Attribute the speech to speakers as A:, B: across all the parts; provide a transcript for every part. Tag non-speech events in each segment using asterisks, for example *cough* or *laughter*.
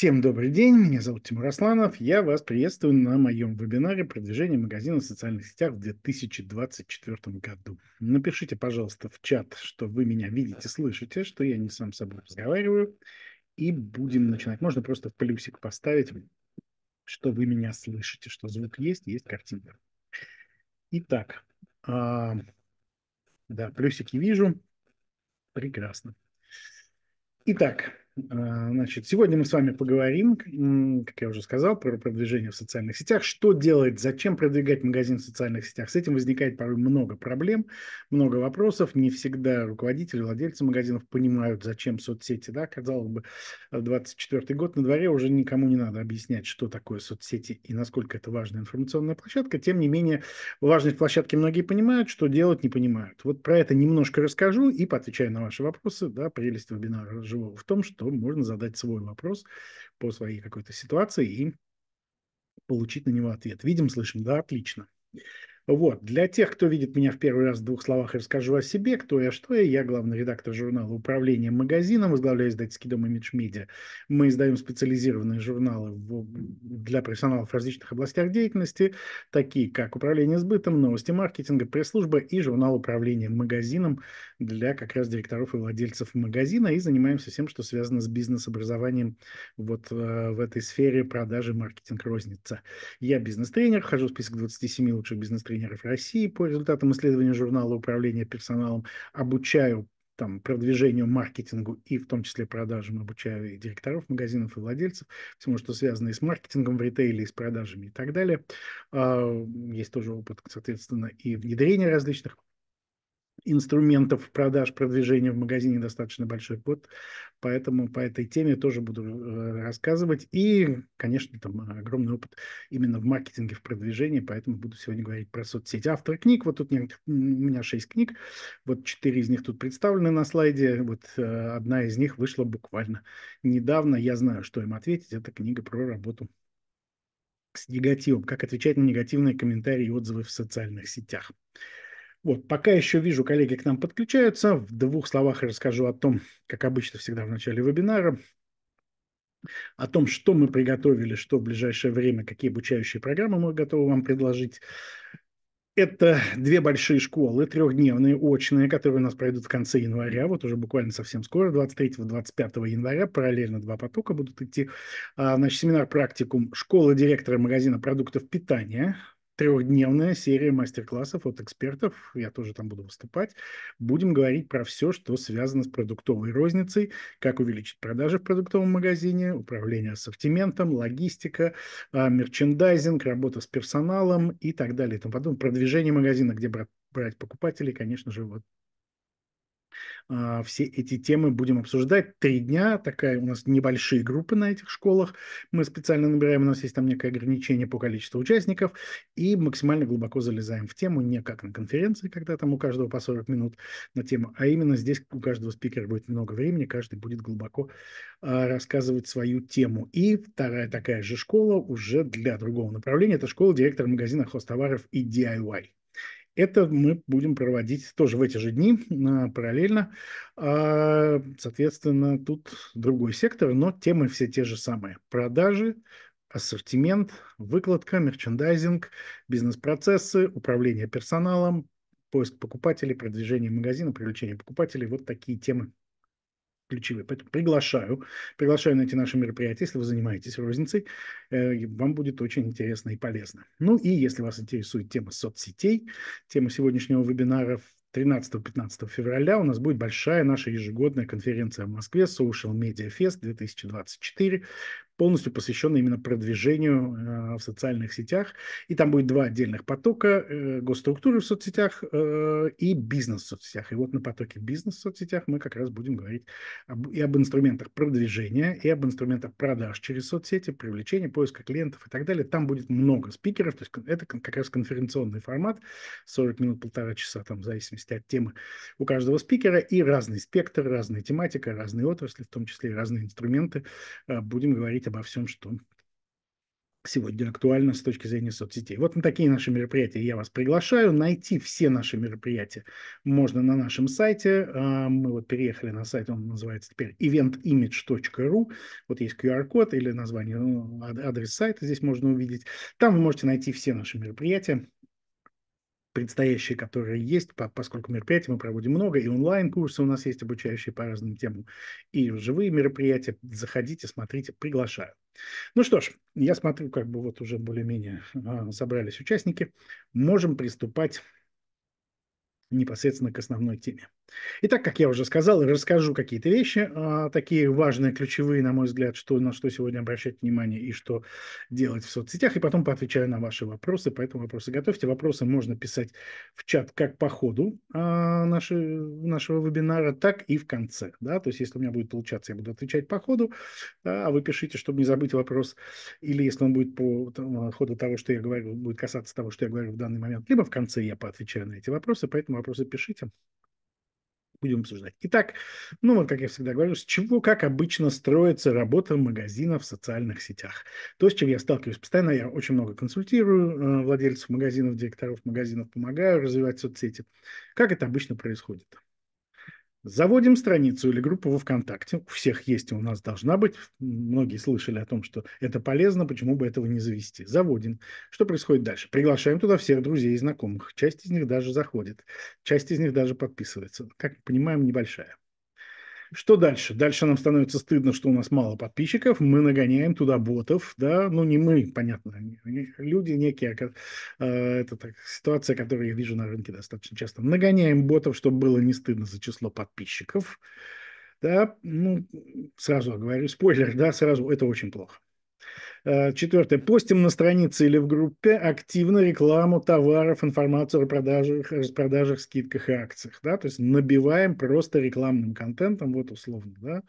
A: Всем добрый день, меня зовут Тимур Асланов. Я вас приветствую на моем вебинаре «Продвижение магазина в социальных сетях в 2024 году». Напишите, пожалуйста, в чат, что вы меня видите, слышите, что я не сам с собой разговариваю, и будем начинать. Можно просто в плюсик поставить, что вы меня слышите, что звук есть, есть картинка. Итак, а, да, плюсики вижу. Прекрасно. Итак, значит, сегодня мы с вами поговорим, как я уже сказал, про продвижение в социальных сетях. Что делать, зачем продвигать магазин в социальных сетях? С этим возникает порой много проблем, много вопросов. Не всегда руководители, владельцы магазинов понимают, зачем соцсети. Да? Казалось бы, 24 год на дворе уже никому не надо объяснять, что такое соцсети и насколько это важная информационная площадка. Тем не менее, важность площадки многие понимают, что делать не понимают. Вот про это немножко расскажу и поотвечаю на ваши вопросы. Да, прелесть вебинара живого в том, что можно задать свой вопрос по своей какой-то ситуации и получить на него ответ. Видим, слышим, да, отлично. Вот. Для тех, кто видит меня в первый раз в двух словах, расскажу о себе, кто я, что я. Я главный редактор журнала «Управление магазином», возглавляю издательский дом Image Media. Мы издаем специализированные журналы для профессионалов в различных областях деятельности, такие как «Управление сбытом», «Новости маркетинга», «Пресс-служба» и журнал «Управление магазином» для как раз директоров и владельцев магазина. И занимаемся всем, что связано с бизнес-образованием вот э, в этой сфере продажи, маркетинг, розница. Я бизнес-тренер, вхожу в список 27 лучших бизнес-тренеров тренеров России по результатам исследования журнала управления персоналом, обучаю там, продвижению, маркетингу и в том числе продажам, обучаю и директоров магазинов, и владельцев, всему, что связано и с маркетингом в ритейле, и с продажами и так далее. А, есть тоже опыт, соответственно, и внедрения различных инструментов продаж, продвижения в магазине достаточно большой год, поэтому по этой теме тоже буду э, рассказывать. И, конечно, там огромный опыт именно в маркетинге, в продвижении, поэтому буду сегодня говорить про соцсети. Автор книг, вот тут у меня шесть книг, вот четыре из них тут представлены на слайде, вот э, одна из них вышла буквально недавно, я знаю, что им ответить, это книга про работу с негативом, как отвечать на негативные комментарии и отзывы в социальных сетях. Вот, пока еще вижу, коллеги к нам подключаются. В двух словах расскажу о том, как обычно всегда в начале вебинара, о том, что мы приготовили, что в ближайшее время, какие обучающие программы мы готовы вам предложить. Это две большие школы, трехдневные, очные, которые у нас пройдут в конце января, вот уже буквально совсем скоро, 23-25 января, параллельно два потока будут идти. А, значит, семинар-практикум «Школа директора магазина продуктов питания», трехдневная серия мастер-классов от экспертов. Я тоже там буду выступать. Будем говорить про все, что связано с продуктовой розницей, как увеличить продажи в продуктовом магазине, управление ассортиментом, логистика, а, мерчендайзинг, работа с персоналом и так далее. И тому подобное. Продвижение магазина, где брать, покупателей, конечно же, вот все эти темы будем обсуждать. Три дня, такая у нас небольшие группы на этих школах. Мы специально набираем, у нас есть там некое ограничение по количеству участников, и максимально глубоко залезаем в тему, не как на конференции, когда там у каждого по 40 минут на тему, а именно здесь у каждого спикера будет много времени, каждый будет глубоко а, рассказывать свою тему. И вторая такая же школа уже для другого направления, это школа директора магазина хостоваров и DIY. Это мы будем проводить тоже в эти же дни параллельно. А, соответственно, тут другой сектор, но темы все те же самые. Продажи, ассортимент, выкладка, мерчендайзинг, бизнес-процессы, управление персоналом, поиск покупателей, продвижение магазина, привлечение покупателей. Вот такие темы ключевые. Поэтому приглашаю, приглашаю на эти наши мероприятия, если вы занимаетесь розницей, э, вам будет очень интересно и полезно. Ну и если вас интересует тема соцсетей, тема сегодняшнего вебинара 13-15 февраля у нас будет большая наша ежегодная конференция в Москве Social Media Fest 2024 полностью посвященный именно продвижению э, в социальных сетях. И там будет два отдельных потока э, госструктуры в соцсетях э, и бизнес в соцсетях. И вот на потоке бизнес в соцсетях мы как раз будем говорить об, и об инструментах продвижения, и об инструментах продаж через соцсети, привлечения, поиска клиентов и так далее. Там будет много спикеров, то есть это как раз конференционный формат, 40 минут, полтора часа, там, в зависимости от темы у каждого спикера, и разный спектр, разная тематика, разные отрасли, в том числе и разные инструменты. Будем говорить обо всем, что сегодня актуально с точки зрения соцсетей. Вот на такие наши мероприятия я вас приглашаю. Найти все наши мероприятия можно на нашем сайте. А, мы вот переехали на сайт, он называется теперь eventimage.ru. Вот есть QR-код или название, ну, адрес сайта здесь можно увидеть. Там вы можете найти все наши мероприятия предстоящие, которые есть, поскольку мероприятий мы проводим много, и онлайн-курсы у нас есть обучающие по разным темам, и живые мероприятия. Заходите, смотрите, приглашаю. Ну что ж, я смотрю, как бы вот уже более-менее а, собрались участники. Можем приступать непосредственно к основной теме. Итак, как я уже сказал, расскажу какие-то вещи, а, такие важные, ключевые, на мой взгляд, что, на что сегодня обращать внимание и что делать в соцсетях, и потом поотвечаю на ваши вопросы, поэтому вопросы готовьте. Вопросы можно писать в чат как по ходу а, наши, нашего вебинара, так и в конце. Да? То есть, если у меня будет получаться, я буду отвечать по ходу, а вы пишите, чтобы не забыть вопрос, или если он будет по ходу того, что я говорю, будет касаться того, что я говорю в данный момент, либо в конце я поотвечаю на эти вопросы, поэтому вопросы пишите будем обсуждать. Итак, ну вот, как я всегда говорю, с чего, как обычно строится работа магазина в социальных сетях. То, с чем я сталкиваюсь постоянно, я очень много консультирую э, владельцев магазинов, директоров магазинов, помогаю развивать соцсети. Как это обычно происходит? Заводим страницу или группу во ВКонтакте. У всех есть, у нас должна быть. Многие слышали о том, что это полезно, почему бы этого не завести. Заводим. Что происходит дальше? Приглашаем туда всех друзей и знакомых. Часть из них даже заходит. Часть из них даже подписывается. Как мы понимаем, небольшая. Что дальше? Дальше нам становится стыдно, что у нас мало подписчиков, мы нагоняем туда ботов, да, ну не мы, понятно, люди некие, э, это так, ситуация, которую я вижу на рынке достаточно часто. Нагоняем ботов, чтобы было не стыдно за число подписчиков, да, ну, сразу говорю, спойлер, да, сразу, это очень плохо. Э, четвертое. Постим на странице или в группе активно рекламу товаров, информацию о продажах, распродажах, скидках и акциях. Да? То есть набиваем просто рекламным контентом, вот условно, да?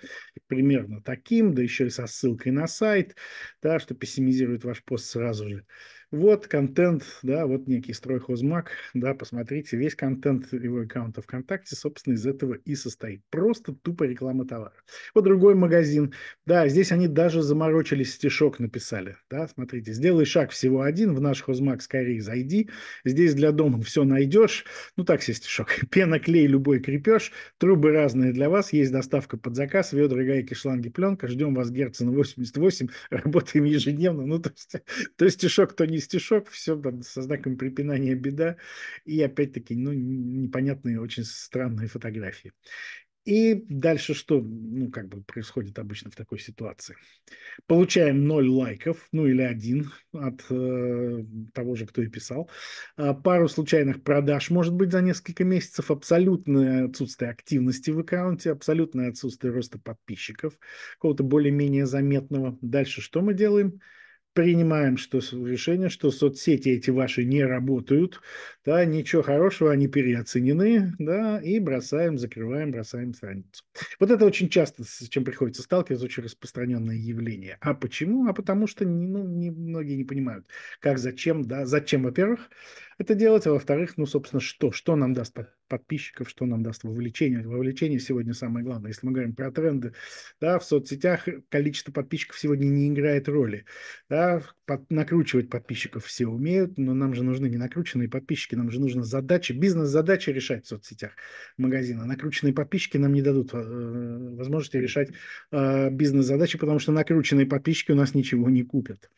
A: примерно таким, да еще и со ссылкой на сайт, да, что пессимизирует ваш пост сразу же. Вот контент, да, вот некий стройхозмаг, да, посмотрите, весь контент его аккаунта ВКонтакте, собственно, из этого и состоит. Просто тупо реклама товара. Вот другой магазин, да, здесь они даже заморочились, стишок написали, да, смотрите, сделай шаг всего один, в наш хозмаг скорее зайди, здесь для дома все найдешь, ну так себе стишок, *laughs* пена, клей, любой крепеж, трубы разные для вас, есть доставка под заказ, ведра, гайки, шланги, пленка, ждем вас Герцена 88, *laughs* работаем ежедневно, ну то есть, то есть стишок то не стишок, все там со знаком препинания беда, и опять-таки, ну, непонятные, очень странные фотографии. И дальше что, ну, как бы происходит обычно в такой ситуации? Получаем 0 лайков, ну или один от э, того же, кто и писал. А пару случайных продаж, может быть, за несколько месяцев. Абсолютное отсутствие активности в аккаунте, абсолютное отсутствие роста подписчиков, какого-то более-менее заметного. Дальше что мы делаем? Принимаем что решение, что соцсети эти ваши не работают, да, ничего хорошего, они переоценены, да, и бросаем, закрываем, бросаем страницу. Вот это очень часто, с чем приходится сталкиваться, очень распространенное явление. А почему? А потому что ну, не, многие не понимают, как, зачем, да, зачем, во-первых, это делать, а во-вторых, ну, собственно, что, что нам даст подписчиков, что нам даст вовлечение. Вовлечение сегодня самое главное. Если мы говорим про тренды, да, в соцсетях количество подписчиков сегодня не играет роли. Да, под, накручивать подписчиков все умеют, но нам же нужны не накрученные подписчики, нам же нужно задачи, бизнес-задачи решать в соцсетях магазина. Накрученные подписчики нам не дадут э, возможности решать э, бизнес-задачи, потому что накрученные подписчики у нас ничего не купят.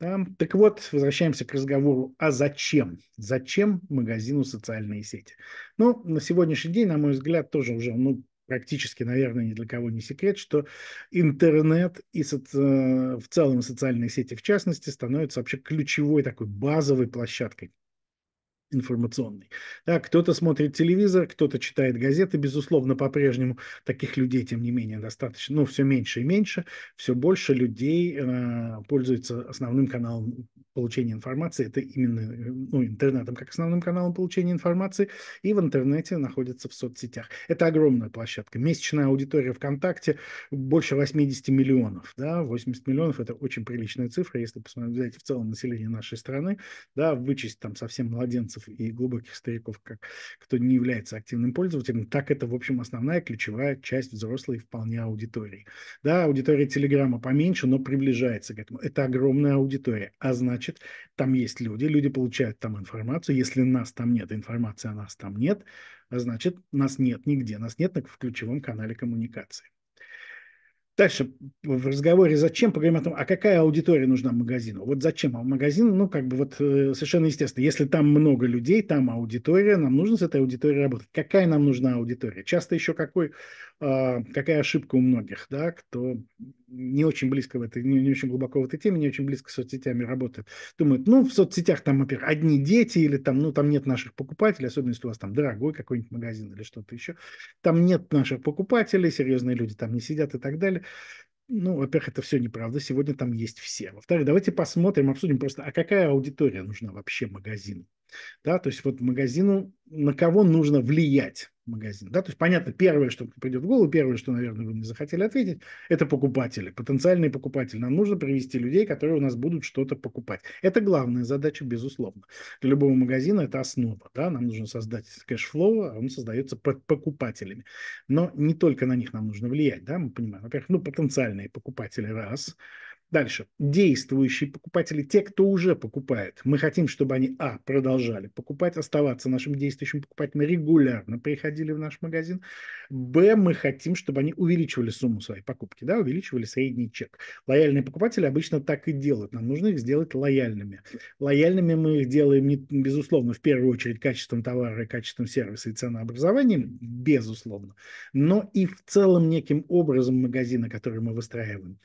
A: Да? Так вот, возвращаемся к разговору, а зачем? Зачем магазину социальные сети? Ну, на сегодняшний день, на мой взгляд, тоже уже ну, практически, наверное, ни для кого не секрет, что интернет и соци... в целом социальные сети в частности становятся вообще ключевой такой базовой площадкой информационный. Да, кто-то смотрит телевизор, кто-то читает газеты, безусловно, по-прежнему таких людей, тем не менее, достаточно, ну, все меньше и меньше, все больше людей э, пользуются основным каналом получения информации, это именно ну, интернетом как основным каналом получения информации, и в интернете находится в соцсетях. Это огромная площадка. Месячная аудитория ВКонтакте больше 80 миллионов. Да? 80 миллионов – это очень приличная цифра, если посмотреть, взять в целом население нашей страны, да, вычесть там совсем младенцев и глубоких стариков, как, кто не является активным пользователем, так это, в общем, основная ключевая часть взрослой вполне аудитории. Да, аудитория Телеграма поменьше, но приближается к этому. Это огромная аудитория, а значит, там есть люди, люди получают там информацию. Если нас там нет, информации о нас там нет, а значит, нас нет нигде, нас нет в ключевом канале коммуникации. Дальше в разговоре зачем поговорим о том, а какая аудитория нужна магазину. Вот зачем? А магазин, ну, как бы вот э, совершенно естественно. Если там много людей, там аудитория, нам нужно с этой аудиторией работать. Какая нам нужна аудитория? Часто еще какой, какая ошибка у многих, да, кто не очень близко в этой, не, не очень глубоко в этой теме, не очень близко с соцсетями работает. Думают, ну, в соцсетях там, во-первых, одни дети, или там, ну, там нет наших покупателей, особенно если у вас там дорогой какой-нибудь магазин или что-то еще. Там нет наших покупателей, серьезные люди там не сидят и так далее. Ну, во-первых, это все неправда. Сегодня там есть все. Во-вторых, давайте посмотрим, обсудим просто, а какая аудитория нужна вообще магазину? Да, то есть вот магазину, на кого нужно влиять магазин. Да? То есть, понятно, первое, что придет в голову, первое, что, наверное, вы не захотели ответить, это покупатели, потенциальные покупатели. Нам нужно привести людей, которые у нас будут что-то покупать. Это главная задача, безусловно. Для любого магазина это основа. Да? Нам нужно создать cash flow, а он создается под покупателями. Но не только на них нам нужно влиять. Да? Мы понимаем, во-первых, ну, потенциальные покупатели – раз – Дальше. Действующие покупатели, те, кто уже покупает. Мы хотим, чтобы они, а, продолжали покупать, оставаться нашим действующим покупателем, регулярно приходили в наш магазин. Б, мы хотим, чтобы они увеличивали сумму своей покупки, да, увеличивали средний чек. Лояльные покупатели обычно так и делают. Нам нужно их сделать лояльными. Лояльными мы их делаем, не, безусловно, в первую очередь качеством товара, качеством сервиса и ценообразованием, безусловно, но и в целом неким образом магазина, который мы выстраиваем.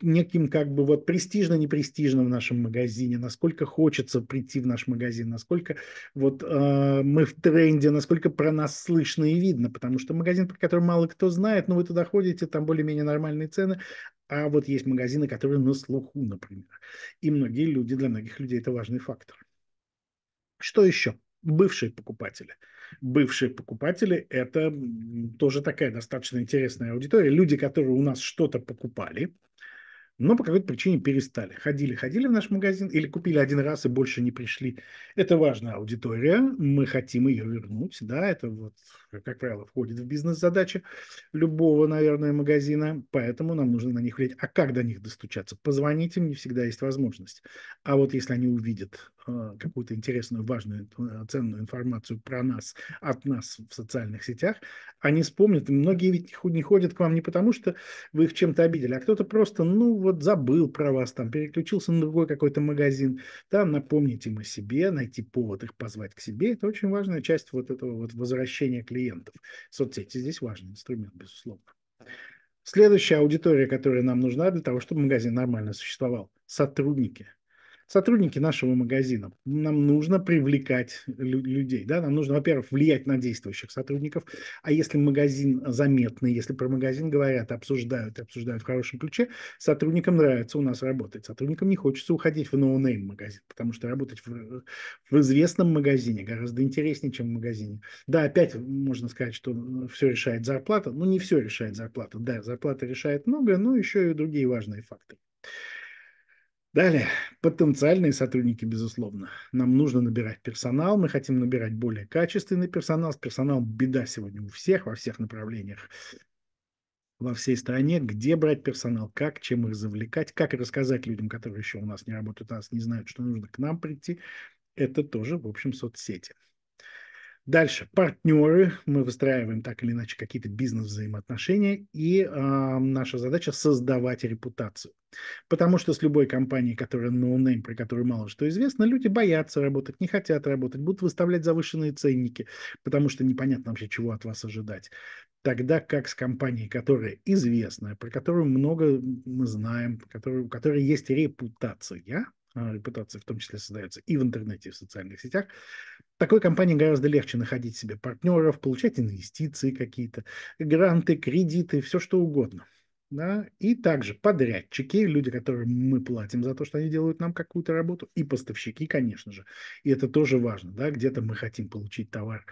A: Неким как бы вот престижно-непрестижно в нашем магазине, насколько хочется прийти в наш магазин, насколько вот э, мы в тренде, насколько про нас слышно и видно, потому что магазин, про который мало кто знает, но вы туда ходите, там более-менее нормальные цены, а вот есть магазины, которые на слуху, например. И многие люди, для многих людей это важный фактор. Что еще? Бывшие покупатели – бывшие покупатели – это тоже такая достаточно интересная аудитория. Люди, которые у нас что-то покупали, но по какой-то причине перестали. Ходили, ходили в наш магазин или купили один раз и больше не пришли. Это важная аудитория, мы хотим ее вернуть, да, это вот, как правило, входит в бизнес-задачи любого, наверное, магазина, поэтому нам нужно на них влиять. А как до них достучаться? Позвонить им не всегда есть возможность. А вот если они увидят э, какую-то интересную, важную, э, ценную информацию про нас, от нас в социальных сетях, они вспомнят. И многие ведь не ходят к вам не потому, что вы их чем-то обидели, а кто-то просто, ну, вот забыл про вас, там, переключился на другой какой-то магазин. Там напомнить им о себе, найти повод их позвать к себе. Это очень важная часть вот этого вот возвращения клиентов. Соцсети здесь важный инструмент, безусловно. Следующая аудитория, которая нам нужна для того, чтобы магазин нормально существовал. Сотрудники – сотрудники нашего магазина. Нам нужно привлекать людей. Да? Нам нужно, во-первых, влиять на действующих сотрудников. А если магазин заметный, если про магазин говорят, обсуждают, обсуждают в хорошем ключе, сотрудникам нравится у нас работать. Сотрудникам не хочется уходить в no-name магазин, потому что работать в, в известном магазине гораздо интереснее, чем в магазине. Да, опять можно сказать, что все решает зарплата. но не все решает зарплата. Да, зарплата решает многое, но еще и другие важные факторы. Далее, потенциальные сотрудники, безусловно. Нам нужно набирать персонал, мы хотим набирать более качественный персонал. С персоналом беда сегодня у всех, во всех направлениях, во всей стране. Где брать персонал, как, чем их завлекать, как рассказать людям, которые еще у нас не работают, у нас не знают, что нужно к нам прийти. Это тоже, в общем, соцсети. Дальше, партнеры. Мы выстраиваем так или иначе какие-то бизнес-взаимоотношения, и э, наша задача создавать репутацию. Потому что с любой компанией, которая no-name, про которую мало что известно, люди боятся работать, не хотят работать, будут выставлять завышенные ценники, потому что непонятно вообще, чего от вас ожидать. Тогда как с компанией, которая известная, про которую много мы знаем, у которой есть репутация, репутация в том числе создается и в интернете, и в социальных сетях, такой компании гораздо легче находить себе партнеров, получать инвестиции какие-то, гранты, кредиты, все что угодно. Да, и также подрядчики, люди, которым мы платим за то, что они делают нам какую-то работу, и поставщики, конечно же. И это тоже важно, да, где-то мы хотим получить товар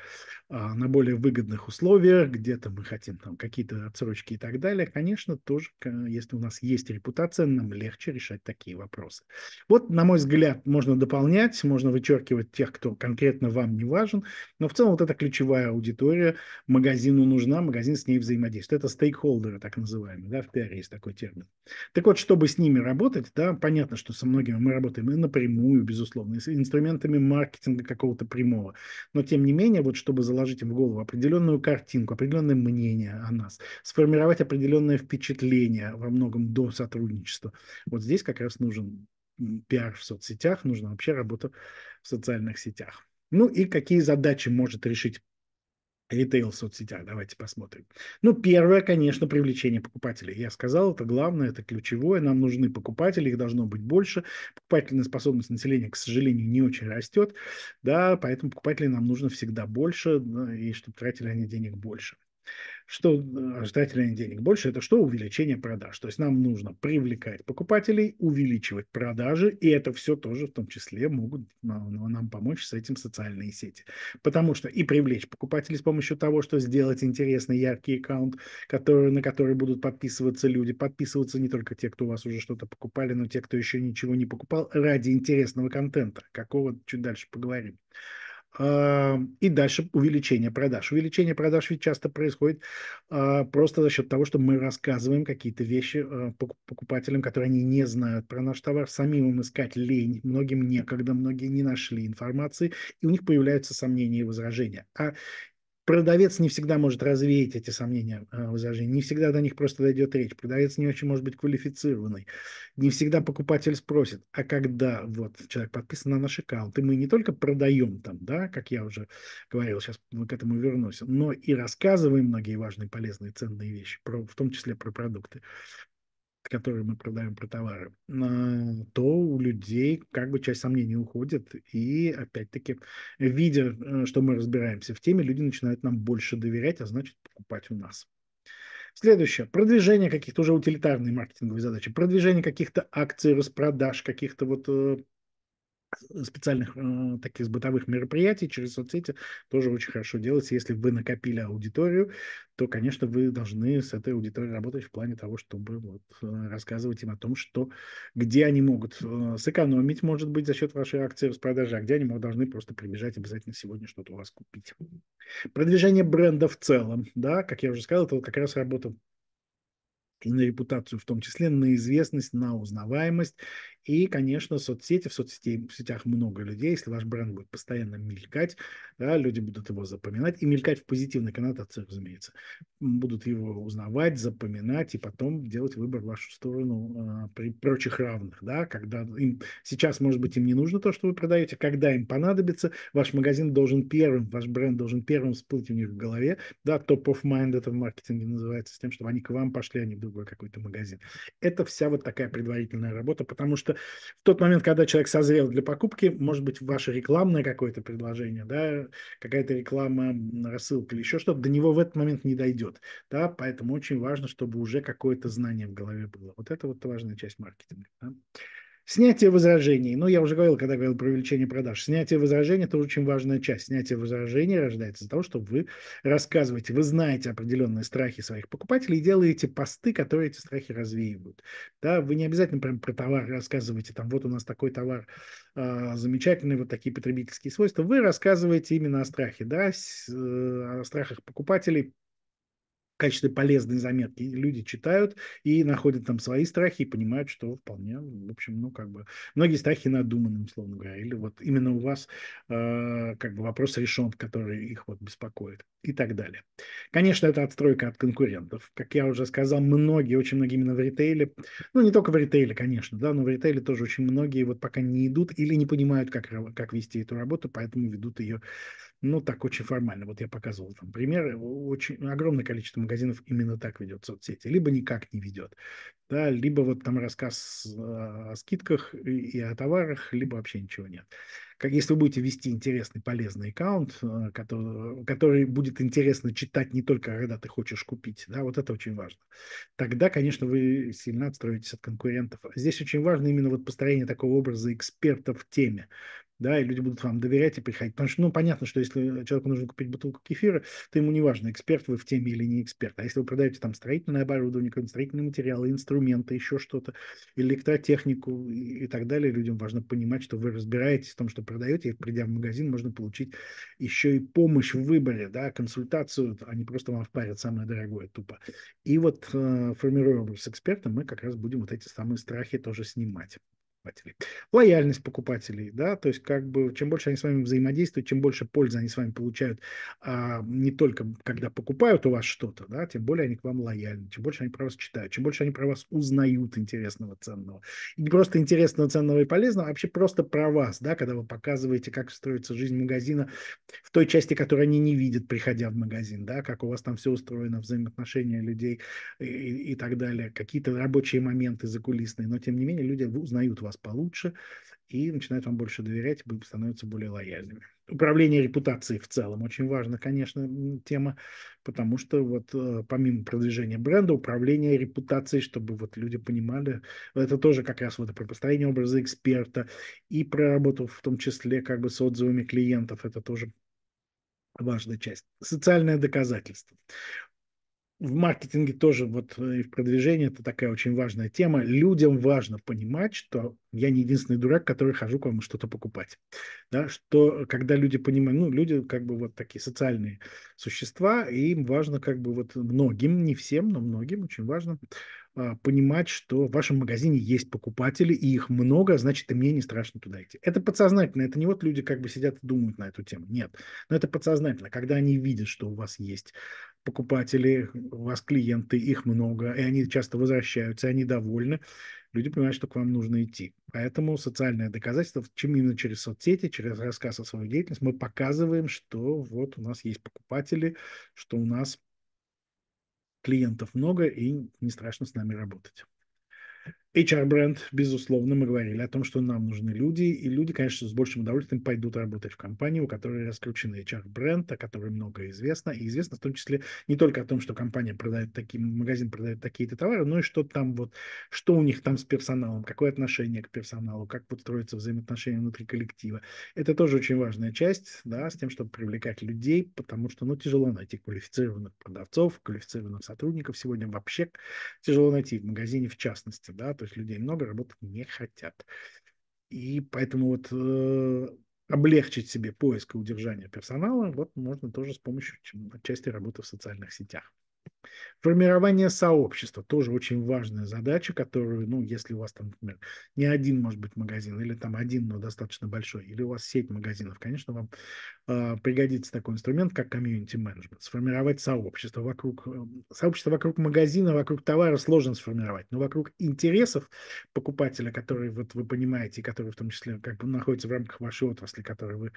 A: а, на более выгодных условиях, где-то мы хотим там какие-то отсрочки и так далее. Конечно, тоже, если у нас есть репутация, нам легче решать такие вопросы. Вот, на мой взгляд, можно дополнять, можно вычеркивать тех, кто конкретно вам не важен, но в целом вот эта ключевая аудитория магазину нужна, магазин с ней взаимодействует. Это стейкхолдеры, так называемые, да, в есть такой термин. Так вот, чтобы с ними работать, да, понятно, что со многими мы работаем и напрямую, безусловно, с инструментами маркетинга какого-то прямого. Но, тем не менее, вот чтобы заложить им в голову определенную картинку, определенное мнение о нас, сформировать определенное впечатление во многом до сотрудничества, вот здесь как раз нужен пиар в соцсетях, нужна вообще работа в социальных сетях. Ну и какие задачи может решить ритейл в соцсетях. Давайте посмотрим. Ну, первое, конечно, привлечение покупателей. Я сказал, это главное, это ключевое. Нам нужны покупатели, их должно быть больше. Покупательная способность населения, к сожалению, не очень растет. Да, поэтому покупателей нам нужно всегда больше, и чтобы тратили они денег больше. Что ожидательные денег больше, это что? Увеличение продаж. То есть нам нужно привлекать покупателей, увеличивать продажи, и это все тоже в том числе могут нам помочь с этим социальные сети. Потому что и привлечь покупателей с помощью того, что сделать интересный, яркий аккаунт, который, на который будут подписываться люди. Подписываться не только те, кто у вас уже что-то покупали, но те, кто еще ничего не покупал, ради интересного контента. Какого чуть дальше поговорим и дальше увеличение продаж. Увеличение продаж ведь часто происходит а, просто за счет того, что мы рассказываем какие-то вещи а, покупателям, которые они не знают про наш товар, самим им искать лень, многим некогда, многие не нашли информации, и у них появляются сомнения и возражения. А продавец не всегда может развеять эти сомнения, э, возражения, не всегда до них просто дойдет речь. Продавец не очень может быть квалифицированный, не всегда покупатель спросит. А когда вот человек подписан на наш аккаунт, и мы не только продаем там, да, как я уже говорил, сейчас мы к этому вернусь, но и рассказываем многие важные, полезные, ценные вещи, про, в том числе про продукты которые мы продаем про товары, а, то у людей как бы часть сомнений уходит. И опять-таки, видя, э, что мы разбираемся в теме, люди начинают нам больше доверять, а значит покупать у нас. Следующее. Продвижение каких-то уже утилитарные маркетинговые задачи. Продвижение каких-то акций, распродаж, каких-то вот э, специальных э, таких бытовых мероприятий через соцсети тоже очень хорошо делается. Если вы накопили аудиторию, то, конечно, вы должны с этой аудиторией работать в плане того, чтобы вот, э, рассказывать им о том, что где они могут э, сэкономить, может быть, за счет вашей акции распродажи, а где они должны просто прибежать обязательно сегодня что-то у вас купить. Продвижение бренда в целом, да, как я уже сказал, это как раз работа на репутацию в том числе, на известность, на узнаваемость и, конечно, соцсети. В соцсетях, в сетях много людей. Если ваш бренд будет постоянно мелькать, да, люди будут его запоминать. И мелькать в позитивной коннотации, разумеется. Будут его узнавать, запоминать и потом делать выбор в вашу сторону э, при прочих равных. Да, когда им сейчас, может быть, им не нужно то, что вы продаете. Когда им понадобится, ваш магазин должен первым, ваш бренд должен первым всплыть у них в голове. Да, top of mind это в маркетинге называется, с тем, чтобы они к вам пошли, не в другой какой-то магазин. Это вся вот такая предварительная работа, потому что в тот момент, когда человек созрел для покупки, может быть, ваше рекламное какое-то предложение, да, какая-то реклама, рассылка или еще что-то, до него в этот момент не дойдет. Да, поэтому очень важно, чтобы уже какое-то знание в голове было. Вот это вот важная часть маркетинга. Да. Снятие возражений. Ну, я уже говорил, когда говорил про увеличение продаж. Снятие возражений – это очень важная часть. Снятие возражений рождается из того, что вы рассказываете, вы знаете определенные страхи своих покупателей и делаете посты, которые эти страхи развеивают. Да, вы не обязательно прям про товар рассказываете, там, вот у нас такой товар а, замечательный, вот такие потребительские свойства. Вы рассказываете именно о страхе, да, с, э, о страхах покупателей, качестве полезной заметки люди читают и находят там свои страхи и понимают, что вполне, в общем, ну, как бы, многие страхи надуманы, условно говоря, или вот именно у вас э, как бы вопрос решен, который их вот беспокоит и так далее. Конечно, это отстройка от конкурентов. Как я уже сказал, многие, очень многие именно в ритейле, ну, не только в ритейле, конечно, да, но в ритейле тоже очень многие вот пока не идут или не понимают, как, как вести эту работу, поэтому ведут ее ну, так очень формально. Вот я показывал там примеры. Очень огромное количество магазинов именно так ведет соцсети. Либо никак не ведет. Да, либо вот там рассказ о скидках и о товарах, либо вообще ничего нет. Как если вы будете вести интересный, полезный аккаунт, э, который, который будет интересно читать не только, когда ты хочешь купить, да, вот это очень важно. Тогда, конечно, вы сильно отстроитесь от конкурентов. Здесь очень важно именно вот построение такого образа эксперта в теме да, и люди будут вам доверять и приходить. Потому что, ну, понятно, что если человеку нужно купить бутылку кефира, то ему не важно, эксперт вы в теме или не эксперт. А если вы продаете там строительное оборудование, строительные материалы, инструменты, еще что-то, электротехнику и, и так далее, людям важно понимать, что вы разбираетесь в том, что продаете, и придя в магазин, можно получить еще и помощь в выборе, да, консультацию, они просто вам впарят самое дорогое, тупо. И вот э, формируя образ эксперта, мы как раз будем вот эти самые страхи тоже снимать покупателей. Лояльность покупателей, да, то есть как бы чем больше они с вами взаимодействуют, чем больше пользы они с вами получают, а, не только когда покупают у вас что-то, да, тем более они к вам лояльны, чем больше они про вас читают, чем больше они про вас узнают интересного, ценного. И не просто интересного, ценного и полезного, а вообще просто про вас, да, когда вы показываете, как строится жизнь магазина в той части, которую они не видят, приходя в магазин, да, как у вас там все устроено, взаимоотношения людей и, и так далее, какие-то рабочие моменты закулисные, но тем не менее люди узнают вас вас получше и начинают вам больше доверять, и становятся более лояльными. Управление репутацией в целом очень важна, конечно, тема, потому что вот э, помимо продвижения бренда, управление репутацией, чтобы вот люди понимали, это тоже как раз вот про построение образа эксперта и про работу в том числе как бы с отзывами клиентов, это тоже важная часть. Социальное доказательство в маркетинге тоже, вот э, и в продвижении это такая очень важная тема. Людям важно понимать, что я не единственный дурак, который хожу к вам что-то покупать. Да, что когда люди понимают, ну, люди как бы вот такие социальные существа, и им важно как бы вот многим, не всем, но многим очень важно понимать, что в вашем магазине есть покупатели, и их много, значит, и мне не страшно туда идти. Это подсознательно, это не вот люди как бы сидят и думают на эту тему, нет. Но это подсознательно, когда они видят, что у вас есть покупатели, у вас клиенты, их много, и они часто возвращаются, они довольны, люди понимают, что к вам нужно идти. Поэтому социальное доказательство, чем именно через соцсети, через рассказ о своей деятельности, мы показываем, что вот у нас есть покупатели, что у нас клиентов много и не страшно с нами работать. HR-бренд, безусловно, мы говорили о том, что нам нужны люди, и люди, конечно, с большим удовольствием пойдут работать в компанию, у которой раскручен HR-бренд, о которой много известно, и известно в том числе не только о том, что компания продает такие, магазин продает такие-то товары, но и что там вот, что у них там с персоналом, какое отношение к персоналу, как вот строятся взаимоотношения внутри коллектива. Это тоже очень важная часть, да, с тем, чтобы привлекать людей, потому что, ну, тяжело найти квалифицированных продавцов, квалифицированных сотрудников сегодня вообще тяжело найти в магазине в частности, да, то есть людей много, работать не хотят. И поэтому вот э, облегчить себе поиск и удержание персонала вот можно тоже с помощью части работы в социальных сетях. Формирование сообщества тоже очень важная задача, которую, ну, если у вас там, например, не один, может быть, магазин, или там один, но достаточно большой, или у вас сеть магазинов, конечно, вам э, пригодится такой инструмент, как комьюнити менеджмент. Сформировать сообщество вокруг, э, сообщество вокруг магазина, вокруг товара сложно сформировать, но вокруг интересов покупателя, которые вот вы понимаете, которые в том числе как бы находятся в рамках вашей отрасли, которые вы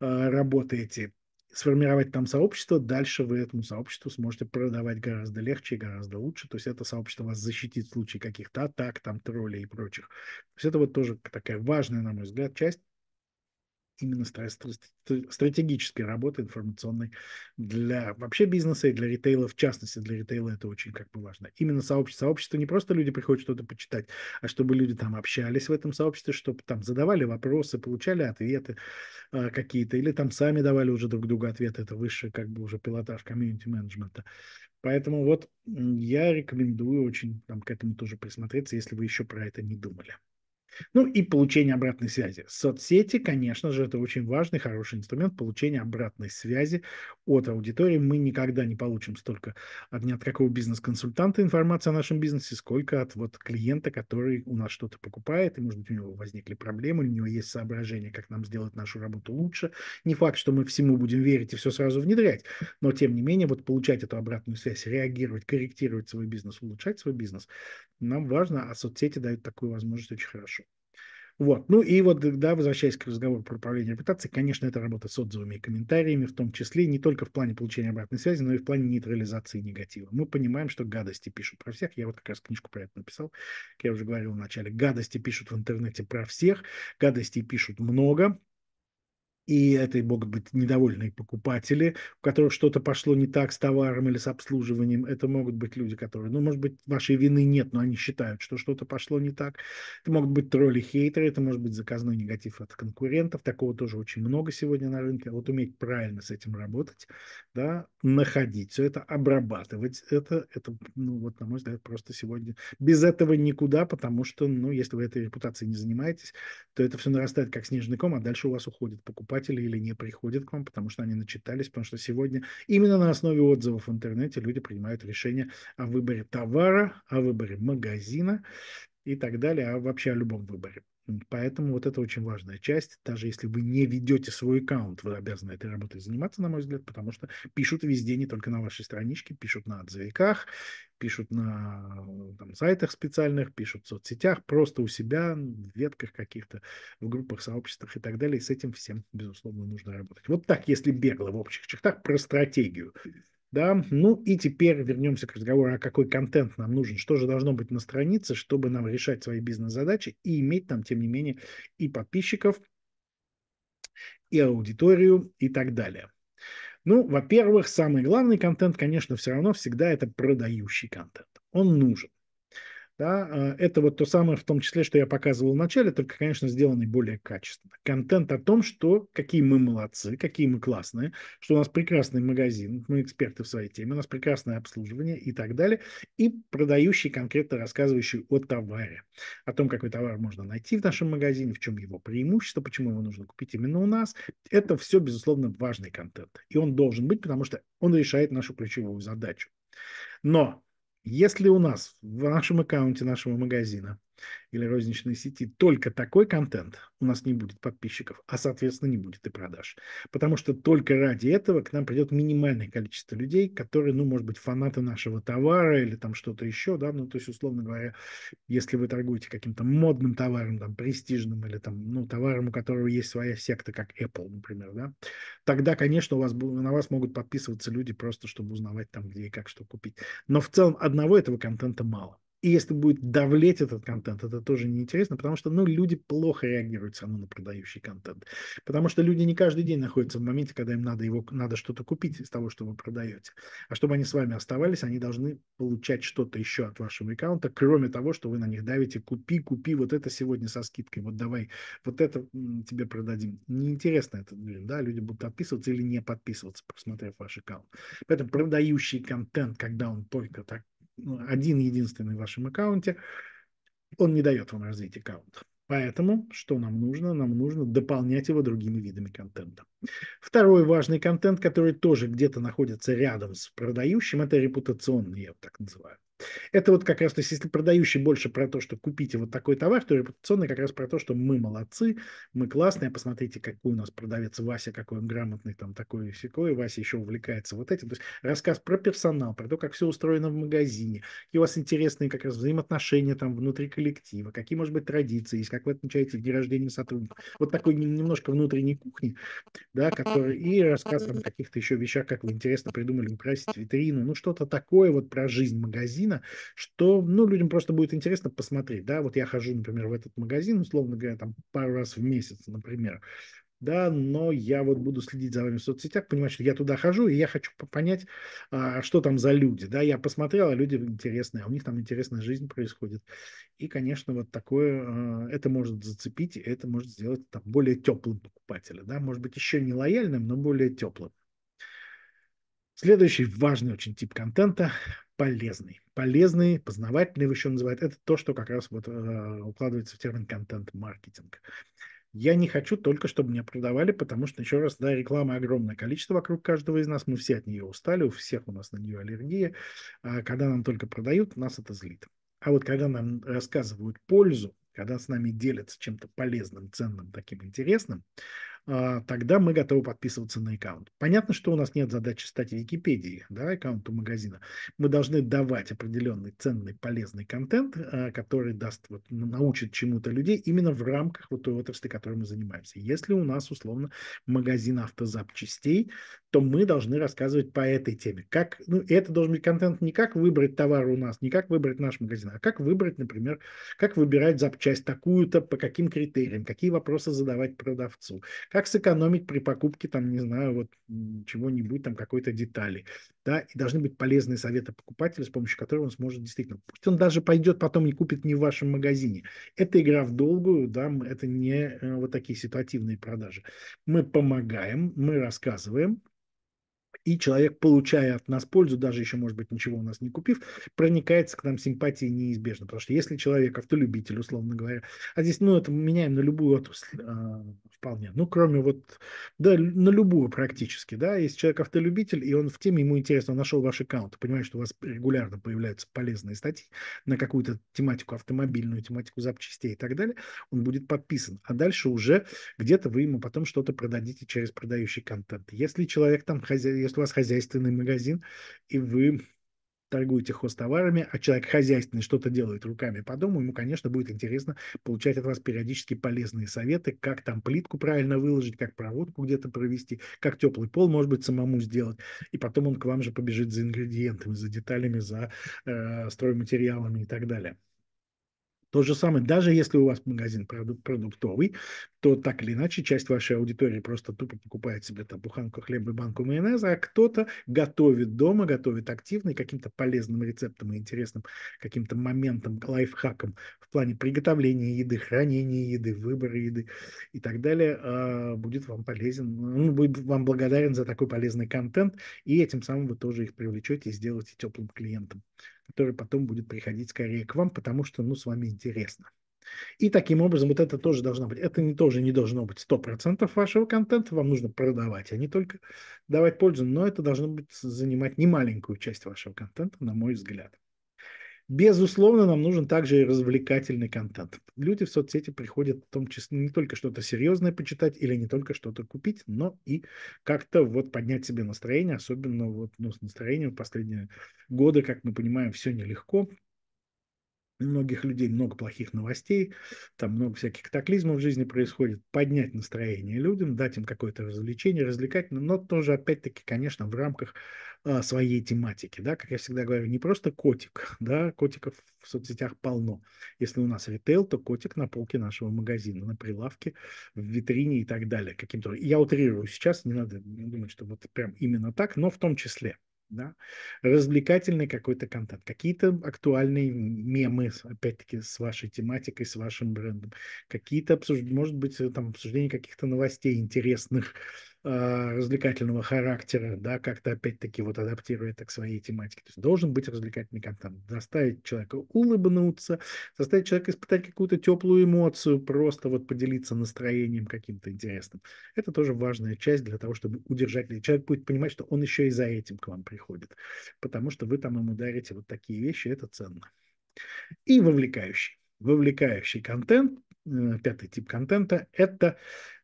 A: э, работаете, сформировать там сообщество, дальше вы этому сообществу сможете продавать гораздо легче и гораздо лучше. То есть это сообщество вас защитит в случае каких-то атак, там, троллей и прочих. То есть это вот тоже такая важная, на мой взгляд, часть именно стратегической работы информационной для вообще бизнеса и для ритейла, в частности для ритейла это очень как бы важно. Именно сообщество. Сообщество не просто люди приходят что-то почитать, а чтобы люди там общались в этом сообществе, чтобы там задавали вопросы, получали ответы э, какие-то, или там сами давали уже друг другу ответы. Это высший как бы уже пилотаж комьюнити менеджмента. Поэтому вот я рекомендую очень там, к этому тоже присмотреться, если вы еще про это не думали. Ну и получение обратной связи. Соцсети, конечно же, это очень важный, хороший инструмент получения обратной связи от аудитории. Мы никогда не получим столько от ни от какого бизнес-консультанта информации о нашем бизнесе, сколько от вот клиента, который у нас что-то покупает, и, может быть, у него возникли проблемы, у него есть соображения, как нам сделать нашу работу лучше. Не факт, что мы всему будем верить и все сразу внедрять, но, тем не менее, вот получать эту обратную связь, реагировать, корректировать свой бизнес, улучшать свой бизнес, нам важно, а соцсети дают такую возможность очень хорошо. Вот. Ну и вот, да, возвращаясь к разговору про управление репутацией, конечно, это работа с отзывами и комментариями, в том числе не только в плане получения обратной связи, но и в плане нейтрализации негатива. Мы понимаем, что гадости пишут про всех. Я вот как раз книжку про это написал, как я уже говорил в начале. Гадости пишут в интернете про всех, гадости пишут много, и это могут быть недовольные покупатели, у которых что-то пошло не так с товаром или с обслуживанием. Это могут быть люди, которые, ну, может быть, вашей вины нет, но они считают, что что-то пошло не так. Это могут быть тролли-хейтеры, это может быть заказной негатив от конкурентов. Такого тоже очень много сегодня на рынке. Вот уметь правильно с этим работать, да, находить все это, обрабатывать это, это, ну, вот, на мой взгляд, просто сегодня без этого никуда, потому что, ну, если вы этой репутацией не занимаетесь, то это все нарастает как снежный ком, а дальше у вас уходит покупатель покупатели или не приходят к вам, потому что они начитались, потому что сегодня именно на основе отзывов в интернете люди принимают решение о выборе товара, о выборе магазина и так далее, а вообще о любом выборе. Поэтому вот это очень важная часть. Даже если вы не ведете свой аккаунт, вы обязаны этой работой заниматься, на мой взгляд, потому что пишут везде, не только на вашей страничке, пишут на отзывиках, пишут на там, сайтах специальных, пишут в соцсетях, просто у себя, в ветках каких-то, в группах, сообществах и так далее. И с этим всем, безусловно, нужно работать. Вот так, если бегло в общих чертах про стратегию. Да? Ну и теперь вернемся к разговору, а какой контент нам нужен, что же должно быть на странице, чтобы нам решать свои бизнес-задачи и иметь там, тем не менее, и подписчиков, и аудиторию и так далее. Ну, во-первых, самый главный контент, конечно, все равно всегда это продающий контент. Он нужен. Да, а, это вот то самое, в том числе, что я показывал в начале, только, конечно, сделанный более качественно. Контент о том, что какие мы молодцы, какие мы классные, что у нас прекрасный магазин, мы эксперты в своей теме, у нас прекрасное обслуживание и так далее, и продающий, конкретно рассказывающий о товаре, о том, какой товар можно найти в нашем магазине, в чем его преимущество, почему его нужно купить именно у нас. Это все, безусловно, важный контент. И он должен быть, потому что он решает нашу ключевую задачу. Но если у нас в нашем аккаунте нашего магазина или розничной сети только такой контент, у нас не будет подписчиков, а, соответственно, не будет и продаж. Потому что только ради этого к нам придет минимальное количество людей, которые, ну, может быть, фанаты нашего товара или там что-то еще, да, ну, то есть, условно говоря, если вы торгуете каким-то модным товаром, там, престижным или там, ну, товаром, у которого есть своя секта, как Apple, например, да, тогда, конечно, у вас, на вас могут подписываться люди просто, чтобы узнавать там, где и как что купить. Но в целом одного этого контента мало. И если будет давлеть этот контент, это тоже неинтересно, потому что ну, люди плохо реагируют все равно на продающий контент. Потому что люди не каждый день находятся в моменте, когда им надо, его, надо что-то купить из того, что вы продаете. А чтобы они с вами оставались, они должны получать что-то еще от вашего аккаунта, кроме того, что вы на них давите «купи, купи, вот это сегодня со скидкой, вот давай, вот это тебе продадим». Неинтересно это, да, люди будут подписываться или не подписываться, посмотрев ваш аккаунт. Поэтому продающий контент, когда он только так один единственный в вашем аккаунте, он не дает вам развить аккаунт. Поэтому что нам нужно? Нам нужно дополнять его другими видами контента. Второй важный контент, который тоже где-то находится рядом с продающим, это репутационный, я так называю. Это вот как раз, то есть если продающий больше про то, что купите вот такой товар, то репутационный как раз про то, что мы молодцы, мы классные, посмотрите, какой у нас продавец Вася, какой он грамотный, там такой секой, Вася еще увлекается вот этим. То есть рассказ про персонал, про то, как все устроено в магазине, какие у вас интересные как раз взаимоотношения там внутри коллектива, какие, может быть, традиции есть, как вы отмечаете дни рождения сотрудников. Вот такой немножко внутренней кухни, да, который, и рассказ о каких-то еще вещах, как вы интересно придумали украсить витрину, ну что-то такое вот про жизнь магазина, магазина, что, ну, людям просто будет интересно посмотреть, да, вот я хожу, например, в этот магазин, условно говоря, там пару раз в месяц, например, да, но я вот буду следить за вами в соцсетях, понимать, что я туда хожу, и я хочу понять, а, что там за люди, да, я посмотрел, а люди интересные, а у них там интересная жизнь происходит, и, конечно, вот такое, а, это может зацепить, и это может сделать там более теплым покупателя, да, может быть, еще не лояльным, но более теплым. Следующий важный очень тип контента – полезный. Полезный, познавательный его еще называют. Это то, что как раз вот э, укладывается в термин контент-маркетинг. Я не хочу только, чтобы меня продавали, потому что, еще раз, да, рекламы огромное количество вокруг каждого из нас, мы все от нее устали, у всех у нас на нее аллергия. А когда нам только продают, нас это злит. А вот когда нам рассказывают пользу, когда с нами делятся чем-то полезным, ценным, таким интересным, тогда мы готовы подписываться на аккаунт. Понятно, что у нас нет задачи стать Википедией, да, аккаунту магазина. Мы должны давать определенный ценный, полезный контент, а, который даст, вот, научит чему-то людей именно в рамках вот той отрасли, которой мы занимаемся. Если у нас, условно, магазин автозапчастей, то мы должны рассказывать по этой теме. Как, ну, это должен быть контент не как выбрать товар у нас, не как выбрать наш магазин, а как выбрать, например, как выбирать запчасть такую-то, по каким критериям, какие вопросы задавать продавцу, как сэкономить при покупке, там, не знаю, вот чего-нибудь, там, какой-то детали. Да, и должны быть полезные советы покупателя, с помощью которых он сможет действительно, пусть он даже пойдет потом и купит не в вашем магазине. Это игра в долгую, да, это не э, вот такие ситуативные продажи. Мы помогаем, мы рассказываем, и человек, получая от нас пользу, даже еще, может быть, ничего у нас не купив, проникается к нам симпатией неизбежно. Потому что если человек автолюбитель, условно говоря, а здесь, ну, это меняем на любую отрасль э, вполне, ну, кроме вот, да, на любую практически, да, если человек автолюбитель, и он в теме, ему интересно, он нашел ваш аккаунт, понимает, что у вас регулярно появляются полезные статьи на какую-то тематику автомобильную, тематику запчастей и так далее, он будет подписан. А дальше уже где-то вы ему потом что-то продадите через продающий контент. Если человек там, хозяин, у вас хозяйственный магазин, и вы торгуете хозтоварами, а человек хозяйственный что-то делает руками по дому, ему, конечно, будет интересно получать от вас периодически полезные советы, как там плитку правильно выложить, как проводку где-то провести, как теплый пол, может быть, самому сделать. И потом он к вам же побежит за ингредиентами, за деталями, за э, стройматериалами и так далее. То же самое, даже если у вас магазин продуктовый, то так или иначе часть вашей аудитории просто тупо покупает себе там буханку хлеба и банку майонеза, а кто-то готовит дома, готовит активно и каким-то полезным рецептом и интересным каким-то моментом, лайфхаком в плане приготовления еды, хранения еды, выбора еды и так далее, а, будет вам полезен, он будет вам благодарен за такой полезный контент, и этим самым вы тоже их привлечете и сделаете теплым клиентом который потом будет приходить скорее к вам, потому что, ну, с вами интересно. И таким образом, вот это тоже должно быть, это не, тоже не должно быть 100% вашего контента, вам нужно продавать, а не только давать пользу, но это должно быть занимать немаленькую часть вашего контента, на мой взгляд. Безусловно, нам нужен также и развлекательный контент. Люди в соцсети приходят в том числе не только что-то серьезное почитать или не только что-то купить, но и как-то вот поднять себе настроение, особенно вот ну, с в последние годы, как мы понимаем, все нелегко, многих людей много плохих новостей, там много всяких катаклизмов в жизни происходит, поднять настроение людям, дать им какое-то развлечение, развлекательное, но тоже, опять-таки, конечно, в рамках а, своей тематики, да, как я всегда говорю, не просто котик, *laughs* да, котиков в соцсетях полно. Если у нас ритейл, то котик на полке нашего магазина, на прилавке, в витрине и так далее. Каким-то... Я утрирую сейчас, не надо думать, что вот прям именно так, но в том числе да, развлекательный какой-то контент, какие-то актуальные мемы, опять-таки, с вашей тематикой, с вашим брендом, какие-то обсуждения, может быть, там обсуждение каких-то новостей интересных, развлекательного характера, да, как-то опять-таки вот адаптируя это к своей тематике. То есть должен быть развлекательный контент, заставить человека улыбнуться, заставить человека испытать какую-то теплую эмоцию, просто вот поделиться настроением каким-то интересным. Это тоже важная часть для того, чтобы удержать. Человек будет понимать, что он еще и за этим к вам приходит, потому что вы там ему дарите вот такие вещи, это ценно. И вовлекающий. Вовлекающий контент, э, пятый тип контента, это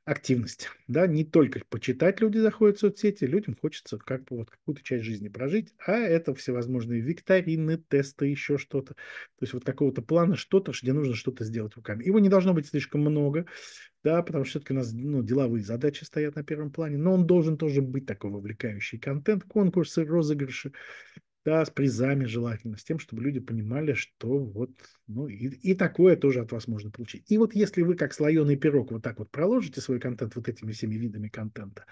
A: активность. Да, не только почитать люди заходят в соцсети, людям хочется как бы вот какую-то часть жизни прожить, а это всевозможные викторины, тесты, еще что-то. То есть вот какого-то плана, что-то, где нужно что-то сделать руками. Его не должно быть слишком много, да, потому что все-таки у нас ну, деловые задачи стоят на первом плане, но он должен тоже быть такой вовлекающий контент, конкурсы, розыгрыши, да, с призами желательно, с тем, чтобы люди понимали, что вот, ну, и, и такое тоже от вас можно получить. И вот если вы как слоеный пирог вот так вот проложите свой контент вот этими всеми видами контента,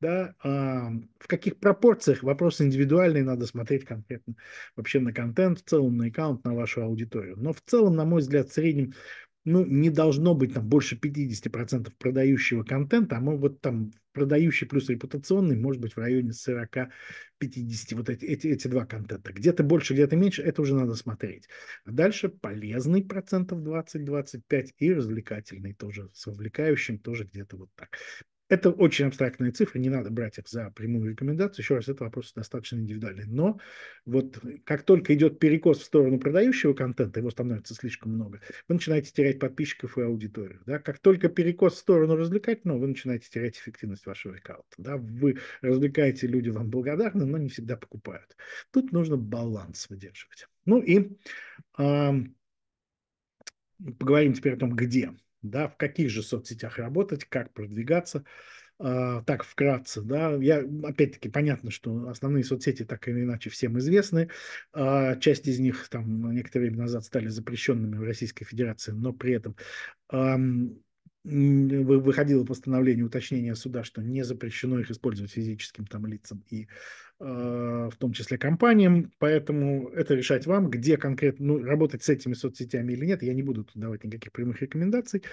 A: да, а, в каких пропорциях, вопрос индивидуальный, надо смотреть конкретно вообще на контент, в целом на аккаунт, на вашу аудиторию. Но в целом, на мой взгляд, в среднем ну, не должно быть там больше 50% продающего контента, а мы вот там продающий плюс репутационный может быть в районе 40-50, вот эти, эти, эти два контента. Где-то больше, где-то меньше, это уже надо смотреть. А дальше полезный процентов 20-25 и развлекательный тоже, с вовлекающим тоже где-то вот так. Это очень абстрактные цифры, не надо брать их за прямую рекомендацию. Еще раз, это вопрос достаточно индивидуальный. Но вот как только идет перекос в сторону продающего контента, его становится слишком много, вы начинаете терять подписчиков и аудиторию. Да? Как только перекос в сторону развлекательного, вы начинаете терять эффективность вашего аккаунта. Да? Вы развлекаете, люди вам благодарны, но не всегда покупают. Тут нужно баланс выдерживать. Ну и э, поговорим теперь о том, где да, в каких же соцсетях работать, как продвигаться. Uh, так вкратце, да, я, опять-таки, понятно, что основные соцсети так или иначе всем известны, uh, часть из них там некоторое время назад стали запрещенными в Российской Федерации, но при этом выходило постановление уточнения суда, что не запрещено их использовать физическим там лицам и в том числе компаниям, поэтому это решать вам, где конкретно ну, работать с этими соцсетями или нет. Я не буду тут давать никаких прямых рекомендаций.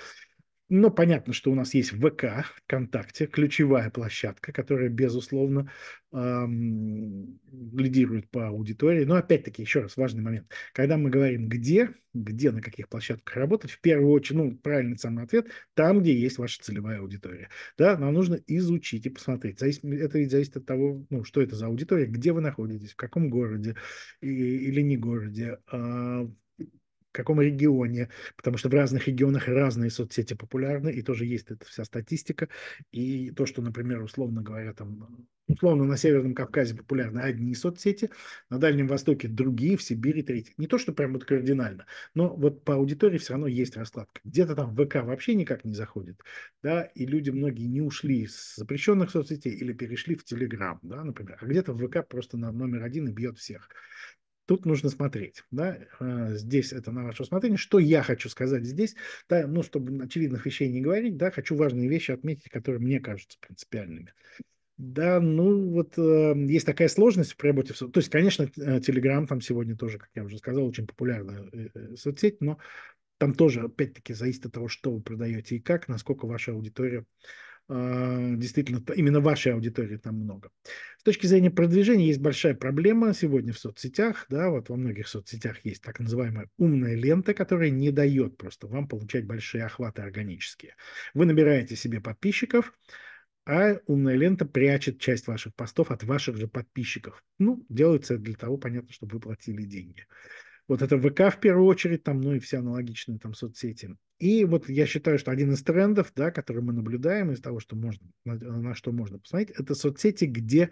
A: Но понятно, что у нас есть ВК, ВКонтакте, ключевая площадка, которая, безусловно, эм, лидирует по аудитории. Но опять-таки, еще раз, важный момент. Когда мы говорим, где, где, на каких площадках работать, в первую очередь, ну, правильный самый ответ, там, где есть ваша целевая аудитория. Да, нам нужно изучить и посмотреть. Это ведь зависит от того, ну, что это за аудитория, где вы находитесь, в каком городе или не городе, э, каком регионе, потому что в разных регионах разные соцсети популярны, и тоже есть эта вся статистика. И то, что, например, условно говоря, там, условно на Северном Кавказе популярны одни соцсети, на Дальнем Востоке другие, в Сибири третьи. Не то, что прям вот кардинально, но вот по аудитории все равно есть раскладка. Где-то там ВК вообще никак не заходит, да, и люди многие не ушли с запрещенных соцсетей или перешли в Телеграм, да, например, а где-то ВК просто на номер один и бьет всех. Тут нужно смотреть, да, а, здесь это на ваше усмотрение. Что я хочу сказать здесь, да, ну, чтобы очевидных вещей не говорить, да, хочу важные вещи отметить, которые мне кажутся принципиальными. Да, ну вот э, есть такая сложность при работе. В, то есть, конечно, э, Telegram там сегодня тоже, как я уже сказал, очень популярная э, э, соцсеть, но там тоже, опять-таки, зависит от того, что вы продаете и как, насколько ваша аудитория действительно, именно вашей аудитории там много. С точки зрения продвижения есть большая проблема сегодня в соцсетях, да, вот во многих соцсетях есть так называемая умная лента, которая не дает просто вам получать большие охваты органические. Вы набираете себе подписчиков, а умная лента прячет часть ваших постов от ваших же подписчиков. Ну, делается для того, понятно, чтобы вы платили деньги. Вот это ВК в первую очередь, там, ну и все аналогичные там соцсети. И вот я считаю, что один из трендов, да, который мы наблюдаем из того, что можно, на, на что можно посмотреть, это соцсети, где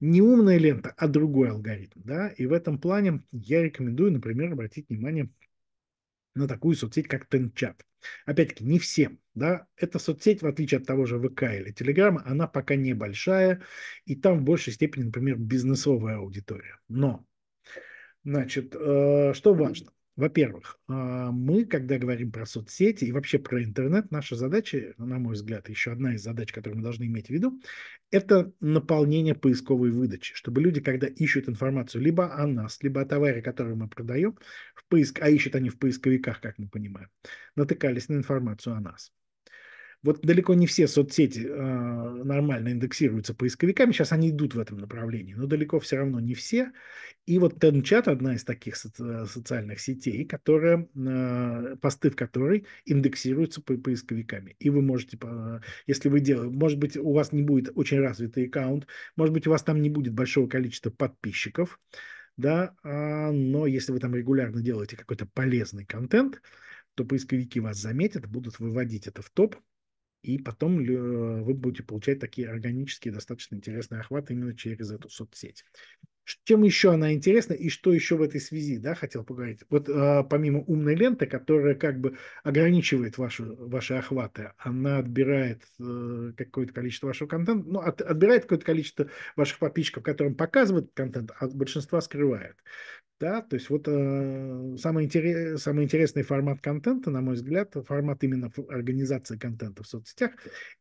A: не умная лента, а другой алгоритм. Да? И в этом плане я рекомендую, например, обратить внимание на такую соцсеть, как Тенчат. Опять-таки, не всем. Да? Эта соцсеть, в отличие от того же ВК или Телеграма, она пока небольшая, и там в большей степени, например, бизнесовая аудитория. Но Значит, э, что важно? Во-первых, э, мы, когда говорим про соцсети и вообще про интернет, наша задача, на мой взгляд, еще одна из задач, которую мы должны иметь в виду, это наполнение поисковой выдачи, чтобы люди, когда ищут информацию либо о нас, либо о товаре, который мы продаем, в поиск, а ищут они в поисковиках, как мы понимаем, натыкались на информацию о нас. Вот далеко не все соцсети э, нормально индексируются поисковиками, сейчас они идут в этом направлении, но далеко все равно не все. И вот Тенчат одна из таких соци- социальных сетей, которая, э, посты в которой индексируются по поисковиками. И вы можете, э, если вы делаете, может быть, у вас не будет очень развитый аккаунт, может быть, у вас там не будет большого количества подписчиков, да, а, но если вы там регулярно делаете какой-то полезный контент, то поисковики вас заметят, будут выводить это в топ, и потом вы будете получать такие органические, достаточно интересные охваты именно через эту соцсеть. Чем еще она интересна и что еще в этой связи, да, хотел поговорить. Вот а, помимо умной ленты, которая как бы ограничивает вашу, ваши охваты, она отбирает э, какое-то количество вашего контента, ну, от, отбирает какое-то количество ваших подписчиков, которым показывает контент, а большинства скрывает. Да, то есть вот э, самый, интерес, самый интересный формат контента, на мой взгляд, формат именно организации контента в соцсетях,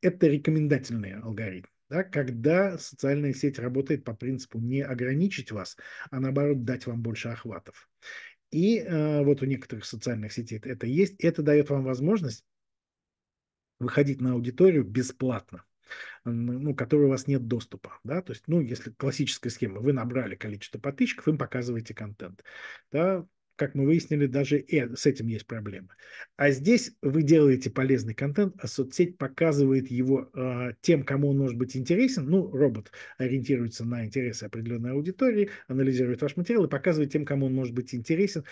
A: это рекомендательный алгоритм да, когда социальная сеть работает по принципу не ограничить вас, а наоборот дать вам больше охватов. И э, вот у некоторых социальных сетей это есть, это дает вам возможность выходить на аудиторию бесплатно ну, которой у вас нет доступа, да, то есть, ну, если классическая схема, вы набрали количество подписчиков, им показываете контент, да, как мы выяснили, даже и с этим есть проблемы. А здесь вы делаете полезный контент, а соцсеть показывает его э, тем, кому он может быть интересен. Ну, робот ориентируется на интересы определенной аудитории, анализирует ваш материал и показывает тем, кому он может быть интересен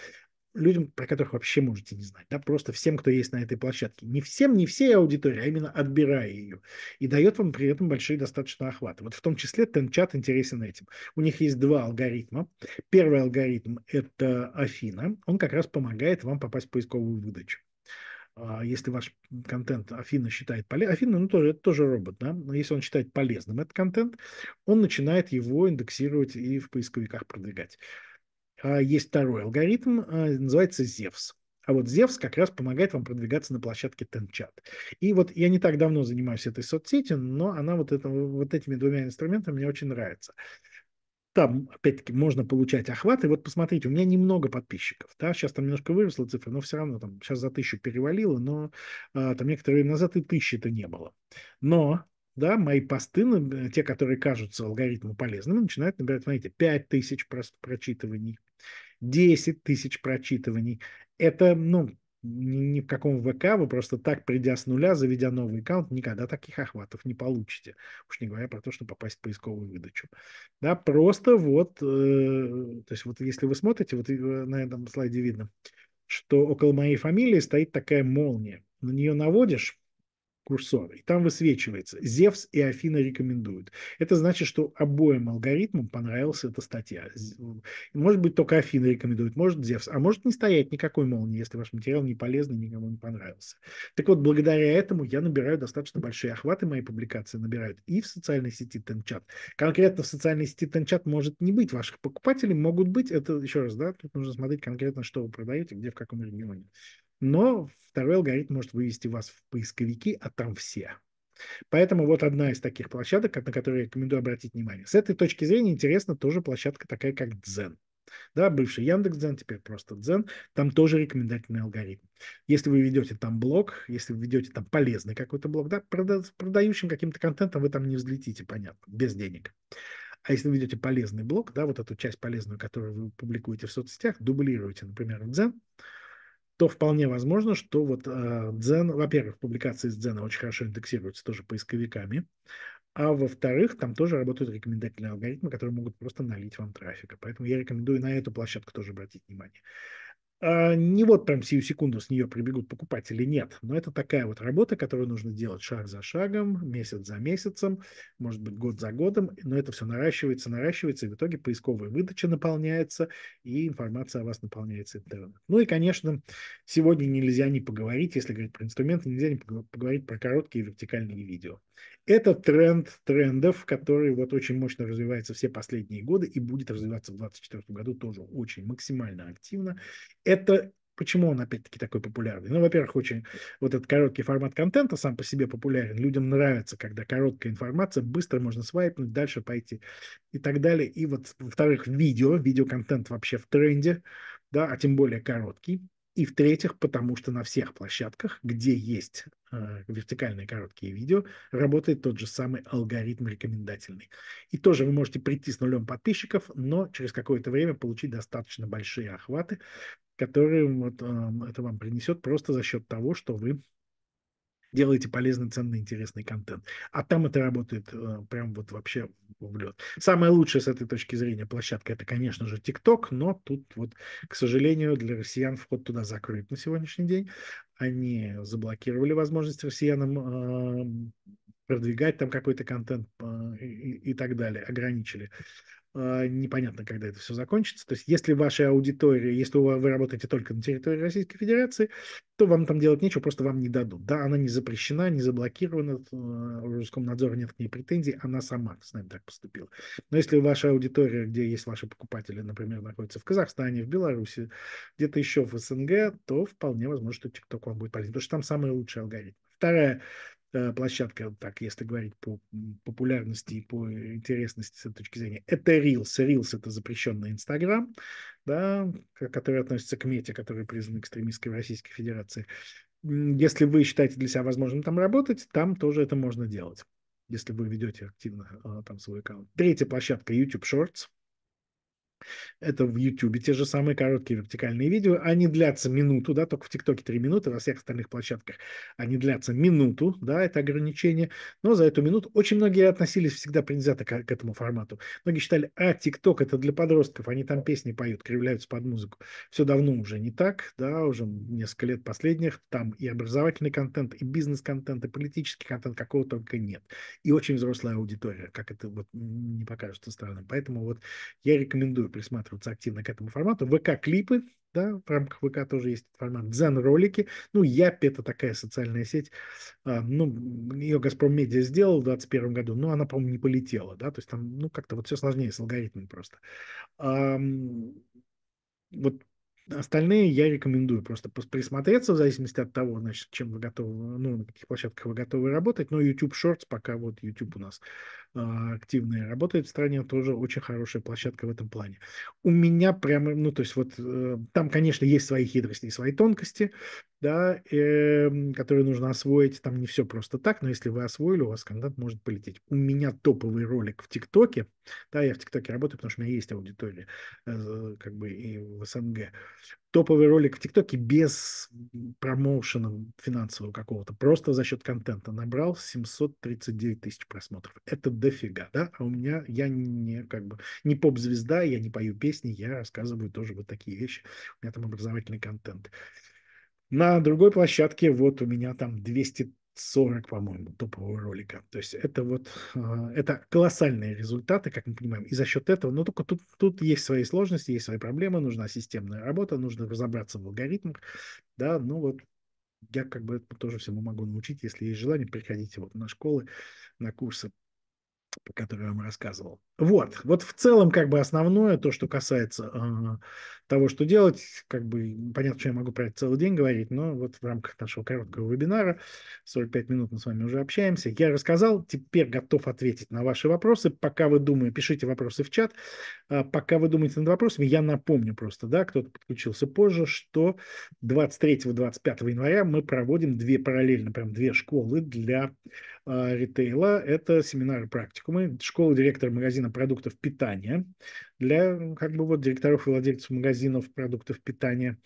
A: людям, про которых вообще можете не знать, да, просто всем, кто есть на этой площадке. Не всем, не всей аудитории, а именно отбирая ее. И дает вам при этом большие достаточно охваты. Вот в том числе Тенчат интересен этим. У них есть два алгоритма. Первый алгоритм – это Афина. Он как раз помогает вам попасть в поисковую выдачу. А если ваш контент Афина считает полезным, Афина, ну, тоже, это тоже робот, да, но если он считает полезным этот контент, он начинает его индексировать и в поисковиках продвигать. А, есть второй алгоритм, а, называется Zevs. А вот Zevs как раз помогает вам продвигаться на площадке TenChat. И вот я не так давно занимаюсь этой соцсетью, но она вот, это, вот этими двумя инструментами мне очень нравится. Там, опять-таки, можно получать охваты. Вот посмотрите, у меня немного подписчиков. Да? Сейчас там немножко выросла цифра, но все равно там сейчас за тысячу перевалило, но а, там некоторое время назад и тысячи-то не было. Но да, мои посты, те, которые кажутся алгоритму полезными, начинают набирать, смотрите, 5 тысяч прочитываний, 10 тысяч прочитываний. Это, ну, ни, в каком ВК вы просто так, придя с нуля, заведя новый аккаунт, никогда таких охватов не получите. Уж не говоря про то, что попасть в поисковую выдачу. Да, просто вот, э, то есть вот если вы смотрите, вот на этом слайде видно, что около моей фамилии стоит такая молния. На нее наводишь, курсор, и там высвечивается Зевс и Афина рекомендуют. Это значит, что обоим алгоритмам понравилась эта статья. Может быть, только Афина рекомендует, может Зевс, а может не стоять никакой молнии, если ваш материал не полезный, никому не понравился. Так вот, благодаря этому я набираю достаточно большие охваты, мои публикации набирают и в социальной сети Тенчат. Конкретно в социальной сети Тенчат может не быть ваших покупателей, могут быть, это еще раз, да, тут нужно смотреть конкретно, что вы продаете, где, в каком регионе. Но второй алгоритм может вывести вас в поисковики, а там все. Поэтому вот одна из таких площадок, на которую я рекомендую обратить внимание. С этой точки зрения интересна тоже площадка такая, как Дзен. Да, бывший Яндекс Дзен, теперь просто Дзен, там тоже рекомендательный алгоритм. Если вы ведете там блог, если вы ведете там полезный какой-то блог, да, прода продающим каким-то контентом вы там не взлетите, понятно, без денег. А если вы ведете полезный блог, да, вот эту часть полезную, которую вы публикуете в соцсетях, дублируете, например, в Дзен, то вполне возможно, что вот э, Дзен, во-первых, публикации из Дзена очень хорошо индексируются тоже поисковиками, а во-вторых, там тоже работают рекомендательные алгоритмы, которые могут просто налить вам трафика. Поэтому я рекомендую на эту площадку тоже обратить внимание. А, не вот прям сию секунду с нее прибегут покупатели, нет. Но это такая вот работа, которую нужно делать шаг за шагом, месяц за месяцем, может быть, год за годом. Но это все наращивается, наращивается, и в итоге поисковая выдача наполняется, и информация о вас наполняется интернет. Ну и, конечно, сегодня нельзя не поговорить, если говорить про инструменты, нельзя не поговорить про короткие вертикальные видео. Это тренд трендов, который вот очень мощно развивается все последние годы и будет развиваться в 2024 году тоже очень максимально активно. Это Почему он, опять-таки, такой популярный? Ну, во-первых, очень вот этот короткий формат контента сам по себе популярен. Людям нравится, когда короткая информация, быстро можно свайпнуть, дальше пойти и так далее. И вот, во-вторых, видео, видеоконтент вообще в тренде, да, а тем более короткий. И в-третьих, потому что на всех площадках, где есть э, вертикальные короткие видео, работает тот же самый алгоритм рекомендательный. И тоже вы можете прийти с нулем подписчиков, но через какое-то время получить достаточно большие охваты, которые вот, э, это вам принесет просто за счет того, что вы делаете полезный, ценный, интересный контент. А там это работает э, прям вот вообще в лед. Самая лучшая с этой точки зрения площадка это, конечно же, TikTok, но тут вот, к сожалению, для россиян вход туда закрыт на сегодняшний день. Они заблокировали возможность россиянам продвигать там какой-то контент э, и, и так далее, ограничили. А, непонятно, когда это все закончится. То есть, если ваша аудитория, если вы работаете только на территории Российской Федерации, то вам там делать нечего, просто вам не дадут. Да, она не запрещена, не заблокирована, в э, Роскомнадзора нет к ней претензий, она сама с нами так поступила. Но если ваша аудитория, где есть ваши покупатели, например, находится в Казахстане, в Беларуси, где-то еще в СНГ, то вполне возможно, что TikTok вам будет полезен, потому что там самый лучший алгоритм. Вторая площадка, так если говорить по популярности и по интересности с этой точки зрения, это Reels. Reels – это запрещенный Инстаграм, да, который относится к мете, который признан экстремистской в Российской Федерации. Если вы считаете для себя возможным там работать, там тоже это можно делать, если вы ведете активно а, там свой аккаунт. Третья площадка – YouTube Shorts. Это в YouTube те же самые короткие вертикальные видео. Они длятся минуту, да, только в ТикТоке 3 минуты, во всех остальных площадках они длятся минуту, да, это ограничение. Но за эту минуту очень многие относились всегда предвзято к, к этому формату. Многие считали, а, ТикТок это для подростков, они там песни поют, кривляются под музыку. Все давно уже не так, да, уже несколько лет последних. Там и образовательный контент, и бизнес-контент, и политический контент, какого только нет. И очень взрослая аудитория, как это вот не покажется странным. Поэтому вот я рекомендую присматриваться активно к этому формату. ВК-клипы, да, в рамках ВК тоже есть формат. Дзен-ролики, ну, Япи это такая социальная сеть, а, ну, ее Газпром Медиа сделал в 2021 году, но она, по-моему, не полетела, да, то есть там, ну, как-то вот все сложнее с алгоритмами просто. А, вот Остальные я рекомендую просто присмотреться в зависимости от того, значит, чем вы готовы, ну, на каких площадках вы готовы работать. Но YouTube Shorts, пока вот YouTube у нас а, активно работает в стране, тоже очень хорошая площадка в этом плане. У меня прямо, ну, то есть вот э, там, конечно, есть свои хитрости и свои тонкости, да, э, которые нужно освоить. Там не все просто так, но если вы освоили, у вас контент может полететь. У меня топовый ролик в ТикТоке, да, я в ТикТоке работаю, потому что у меня есть аудитория, э, как бы и в СНГ топовый ролик в ТикТоке без промоушена финансового какого-то, просто за счет контента набрал 739 тысяч просмотров. Это дофига, да? А у меня, я не как бы не поп-звезда, я не пою песни, я рассказываю тоже вот такие вещи. У меня там образовательный контент. На другой площадке вот у меня там 200 40, по-моему, топового ролика. То есть это вот, а, это колоссальные результаты, как мы понимаем. И за счет этого, но только тут, тут есть свои сложности, есть свои проблемы, нужна системная работа, нужно разобраться в алгоритмах, да, ну вот я как бы тоже всему могу научить, если есть желание, приходите вот на школы, на курсы про который я вам рассказывал. Вот, вот в целом как бы основное, то, что касается э, того, что делать, как бы понятно, что я могу про это целый день говорить, но вот в рамках нашего короткого вебинара, 45 минут мы с вами уже общаемся, я рассказал, теперь готов ответить на ваши вопросы. Пока вы думаете, пишите вопросы в чат, э, пока вы думаете над вопросами, я напомню просто, да, кто-то подключился позже, что 23-25 января мы проводим две параллельно, прям две школы для э, ритейла, это семинары практикумы, школа директора магазина продуктов питания для как бы вот директоров и владельцев магазинов продуктов питания.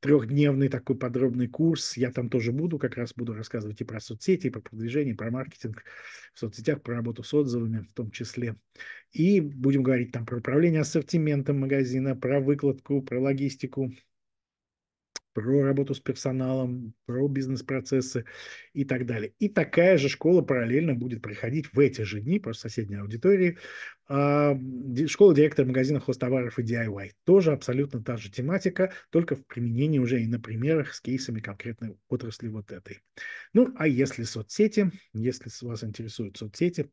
A: Трехдневный такой подробный курс. Я там тоже буду, как раз буду рассказывать и про соцсети, и про продвижение, и про маркетинг в соцсетях, про работу с отзывами в том числе. И будем говорить там про управление ассортиментом магазина, про выкладку, про логистику, про работу с персоналом, про бизнес-процессы и так далее. И такая же школа параллельно будет проходить в эти же дни, просто соседней аудитории, а, школа директора магазина хостоваров и DIY. Тоже абсолютно та же тематика, только в применении уже и на примерах с кейсами конкретной отрасли вот этой. Ну, а если соцсети, если вас интересуют соцсети,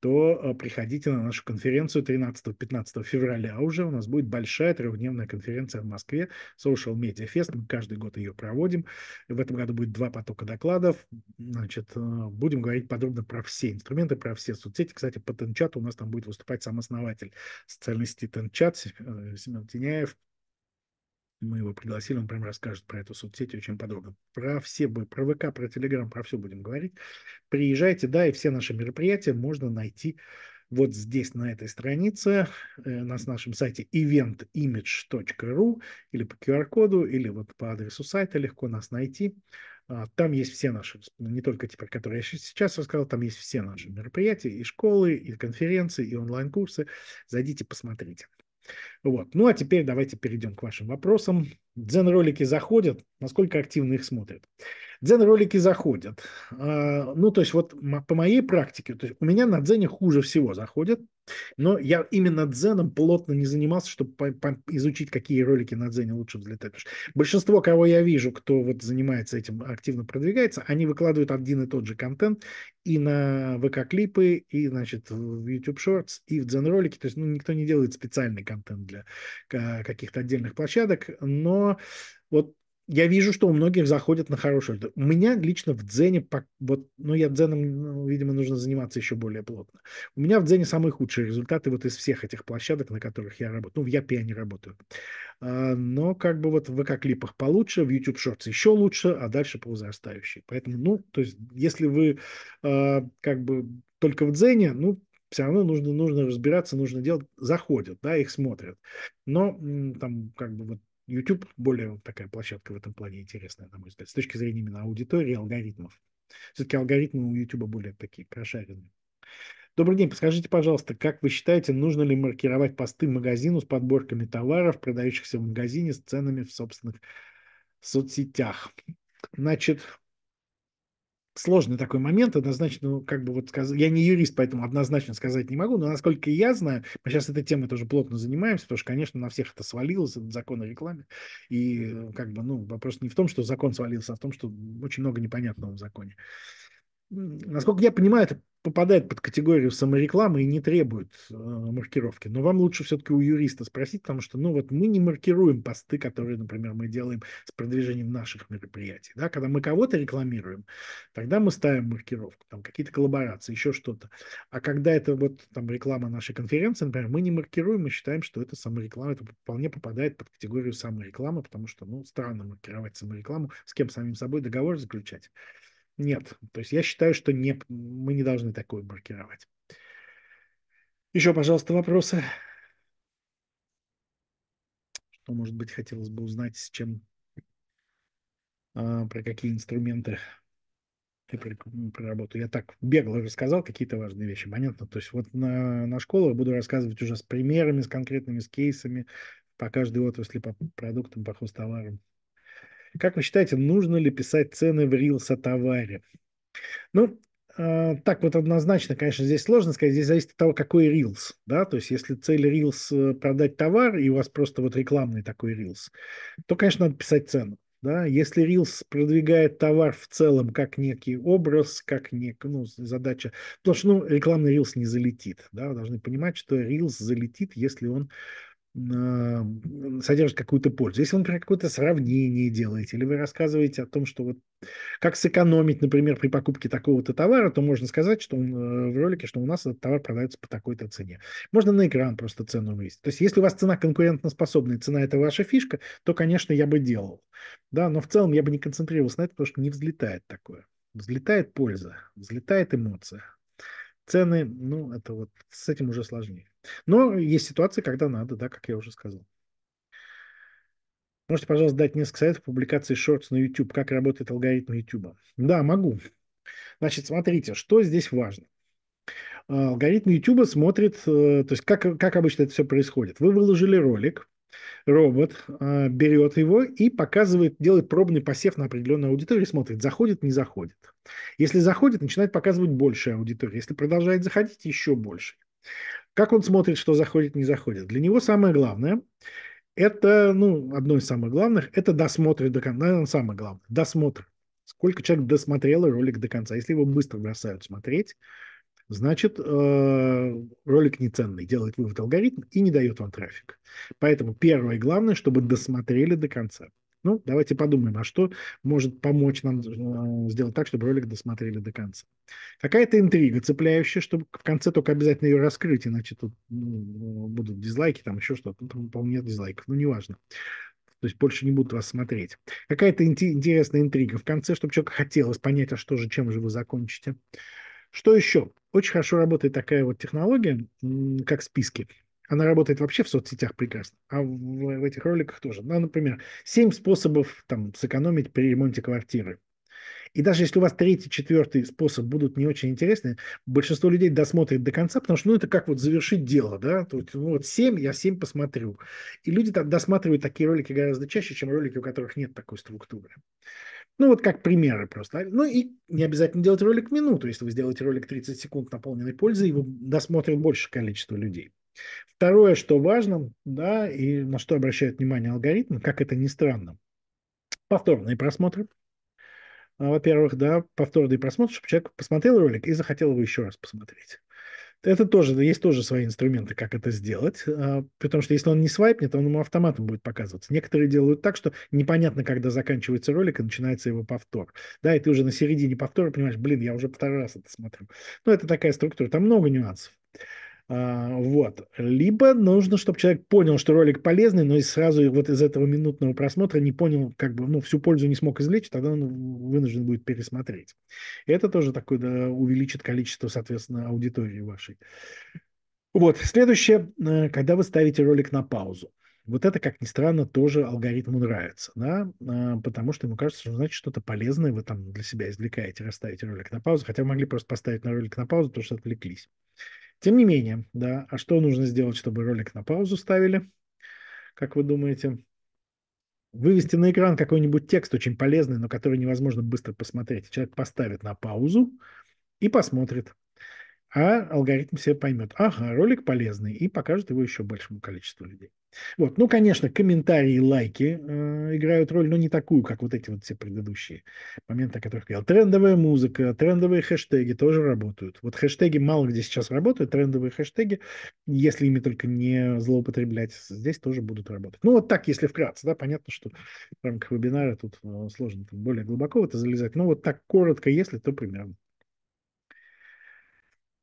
A: то э, приходите на нашу конференцию 13-15 февраля уже. У нас будет большая трехдневная конференция в Москве, Social Media Fest. Мы каждый год ее проводим. В этом году будет два потока докладов. Значит, э, будем говорить подробно про все инструменты, про все соцсети. Кстати, по Тенчату у нас там будет выступать сам основатель социальной сети Тенчат, э, Семен Теняев. Мы его пригласили, он прям расскажет про эту соцсеть очень подробно. Про все, про ВК, про Телеграм, про все будем говорить. Приезжайте, да, и все наши мероприятия можно найти вот здесь, на этой странице, э, на нашем сайте eventimage.ru или по QR-коду, или вот по адресу сайта легко нас найти. А, там есть все наши, не только те, про которые я сейчас рассказал, там есть все наши мероприятия, и школы, и конференции, и онлайн-курсы. Зайдите, посмотрите. Вот. Ну а теперь давайте перейдем к вашим вопросам. Дзен-ролики заходят, насколько активно их смотрят? Дзен-ролики заходят. А, ну, то есть вот по моей практике, то есть у меня на дзене хуже всего заходят, но я именно дзеном плотно не занимался, чтобы изучить, какие ролики на дзене лучше взлетают. большинство, кого я вижу, кто вот занимается этим, активно продвигается, они выкладывают один и тот же контент и на ВК-клипы, и, значит, в YouTube Shorts, и в дзен-ролики. То есть, ну, никто не делает специальный контент для каких-то отдельных площадок, но вот я вижу, что у многих заходят на хорошую. У меня лично в Дзене, вот, ну, я Дзеном, ну, видимо, нужно заниматься еще более плотно. У меня в Дзене самые худшие результаты вот из всех этих площадок, на которых я работаю. Ну, в Япе я не работаю. А, но как бы вот в ВК-клипах получше, в YouTube Shorts еще лучше, а дальше по возрастающей. Поэтому, ну, то есть, если вы а, как бы только в Дзене, ну, все равно нужно, нужно разбираться, нужно делать, заходят, да, их смотрят. Но там как бы вот YouTube более такая площадка в этом плане интересная, на мой взгляд, с точки зрения именно аудитории, алгоритмов. Все-таки алгоритмы у YouTube более такие прошаренные. Добрый день, подскажите, пожалуйста, как вы считаете, нужно ли маркировать посты магазину с подборками товаров, продающихся в магазине, с ценами в собственных соцсетях? Значит, сложный такой момент, однозначно, ну, как бы вот сказать, я не юрист, поэтому однозначно сказать не могу, но насколько я знаю, мы сейчас этой темой тоже плотно занимаемся, потому что, конечно, на всех это свалилось, этот закон о рекламе, и как бы, ну, вопрос не в том, что закон свалился, а в том, что очень много непонятного в законе. Насколько я понимаю, это попадает под категорию саморекламы и не требует э, маркировки. Но вам лучше все-таки у юриста спросить, потому что, ну вот мы не маркируем посты, которые, например, мы делаем с продвижением наших мероприятий. Да? Когда мы кого-то рекламируем, тогда мы ставим маркировку, там какие-то коллаборации, еще что-то. А когда это вот там реклама нашей конференции, например, мы не маркируем, мы считаем, что это самореклама, это вполне попадает под категорию саморекламы, потому что, ну, странно маркировать саморекламу, с кем самим собой договор заключать. Нет. То есть я считаю, что не, мы не должны такое маркировать. Еще, пожалуйста, вопросы. Что, может быть, хотелось бы узнать, с чем, а, про какие инструменты и про, про работу. Я так бегло рассказал какие-то важные вещи, понятно? То есть вот на, на школу я буду рассказывать уже с примерами, с конкретными, с кейсами по каждой отрасли, по продуктам, по хостоварам. Как вы считаете, нужно ли писать цены в Reels о товаре? Ну, э, так вот однозначно, конечно, здесь сложно сказать. Здесь зависит от того, какой Reels. Да? То есть, если цель Reels э, продать товар, и у вас просто вот рекламный такой Reels, то, конечно, надо писать цену. Да? Если Reels продвигает товар в целом как некий образ, как нек, ну, задача, потому что ну, рекламный Reels не залетит. Да? Вы должны понимать, что Reels залетит, если он содержит какую-то пользу. Если вы, например, какое-то сравнение делаете, или вы рассказываете о том, что вот как сэкономить, например, при покупке такого-то товара, то можно сказать, что он, э, в ролике, что у нас этот товар продается по такой-то цене. Можно на экран просто цену вывести. То есть, если у вас цена конкурентоспособная, цена это ваша фишка, то, конечно, я бы делал. Да, но в целом я бы не концентрировался на этом, потому что не взлетает такое. Взлетает польза, взлетает эмоция. Цены, ну, это вот с этим уже сложнее. Но есть ситуации, когда надо, да, как я уже сказал. Можете, пожалуйста, дать несколько советов публикации шортс на YouTube, как работает алгоритм YouTube? Да, могу. Значит, смотрите, что здесь важно. Алгоритм YouTube смотрит, э, то есть как, как обычно это все происходит. Вы выложили ролик, робот э, берет его и показывает, делает пробный посев на определенную аудиторию, смотрит, заходит, не заходит. Если заходит, начинает показывать больше аудитории. Если продолжает заходить, еще больше. Как он смотрит, что заходит, не заходит? Для него самое главное – это, ну, одно из самых главных, это досмотр до конца. Наверное, самое главное – досмотр. Сколько человек досмотрел ролик до конца. Если его быстро бросают смотреть, значит, э, ролик неценный, делает вывод алгоритм и не дает вам трафик. Поэтому первое и главное, чтобы досмотрели до конца. Ну, давайте подумаем, а что может помочь нам э, сделать так, чтобы ролик досмотрели до конца. Какая-то интрига цепляющая, чтобы в конце только обязательно ее раскрыть, иначе тут ну, будут дизлайки, там еще что-то. Ну, там, по-моему, нет дизлайков, ну, неважно. То есть больше не будут вас смотреть. Какая-то интересная интрига в конце, чтобы человеку хотелось понять, а что же, чем же вы закончите. Что еще? Очень хорошо работает такая вот технология, как списки. Она работает вообще в соцсетях прекрасно, а в, в этих роликах тоже. Ну, например, 7 способов там, сэкономить при ремонте квартиры. И даже если у вас третий, четвертый способ будут не очень интересны, большинство людей досмотрит до конца, потому что ну, это как вот завершить дело, да, то есть, ну, вот 7, я 7 посмотрю. И люди там досматривают такие ролики гораздо чаще, чем ролики, у которых нет такой структуры. Ну, вот как примеры просто. Ну, и не обязательно делать ролик минуту. Если вы сделаете ролик 30 секунд наполненной пользой, его досмотрит большее количество людей. Второе, что важно, да, и на что обращает внимание алгоритм, как это ни странно, повторные просмотры. А, во-первых, да, повторный просмотр, чтобы человек посмотрел ролик и захотел его еще раз посмотреть. Это тоже, есть тоже свои инструменты, как это сделать, а, потому что если он не свайпнет, он ему автоматом будет показываться. Некоторые делают так, что непонятно, когда заканчивается ролик и начинается его повтор. Да, и ты уже на середине повтора понимаешь, блин, я уже второй раз это смотрю. Ну, это такая структура, там много нюансов. А, вот. Либо нужно, чтобы человек понял, что ролик полезный, но и сразу вот из этого минутного просмотра не понял, как бы, ну, всю пользу не смог извлечь, тогда он вынужден будет пересмотреть. Это тоже такое, да, увеличит количество, соответственно, аудитории вашей. Вот. Следующее, э, когда вы ставите ролик на паузу. Вот это, как ни странно, тоже алгоритму нравится, да, а, потому что ему кажется, что значит что-то полезное вы там для себя извлекаете, расставите ролик на паузу, хотя могли просто поставить на ролик на паузу, потому что отвлеклись. Тем не менее, да, а что нужно сделать, чтобы ролик на паузу ставили? Как вы думаете? Вывести на экран какой-нибудь текст очень полезный, но который невозможно быстро посмотреть. Человек поставит на паузу и посмотрит а алгоритм себе поймет, ага, ролик полезный, и покажет его еще большему количеству людей. Вот, ну, конечно, комментарии лайки э, играют роль, но не такую, как вот эти вот все предыдущие моменты, о которых я говорил. Трендовая музыка, трендовые хэштеги тоже работают. Вот хэштеги мало где сейчас работают, трендовые хэштеги, если ими только не злоупотреблять, здесь тоже будут работать. Ну, вот так, если вкратце, да, понятно, что в рамках вебинара тут э, сложно там, более глубоко в это залезать, но вот так коротко, если, то примерно.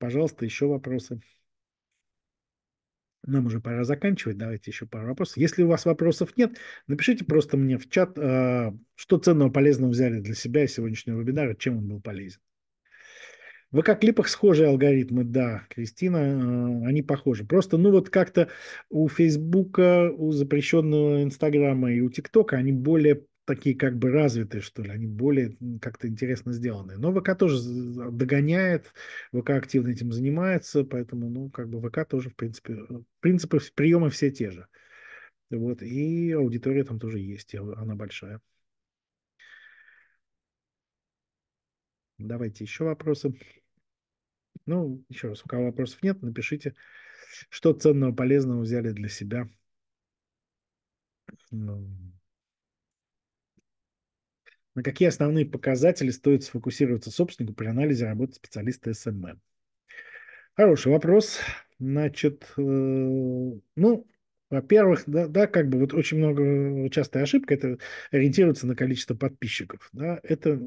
A: Пожалуйста, еще вопросы. Нам уже пора заканчивать. Давайте еще пару вопросов. Если у вас вопросов нет, напишите просто мне в чат, а, что ценного полезного взяли для себя из сегодняшнего вебинара, чем он был полезен. В ВК-клипах схожие алгоритмы, да, Кристина, а, они похожи. Просто, ну вот как-то у Фейсбука, у запрещенного Инстаграма и у ТикТока они более такие как бы развитые, что ли, они более как-то интересно сделаны. Но ВК тоже догоняет, ВК активно этим занимается, поэтому, ну, как бы ВК тоже, в принципе, э, принципы, приемы все те же. Вот, и аудитория там тоже есть, она большая. Давайте еще вопросы. Ну, еще раз, у кого вопросов нет, напишите, что ценного, полезного взяли для себя. Ну, на какие основные показатели стоит сфокусироваться собственнику при анализе работы специалиста SMM? Хороший вопрос. Значит, э, ну, во-первых, да, да, как бы вот очень много, частая ошибка, это ориентироваться на количество подписчиков. Да, это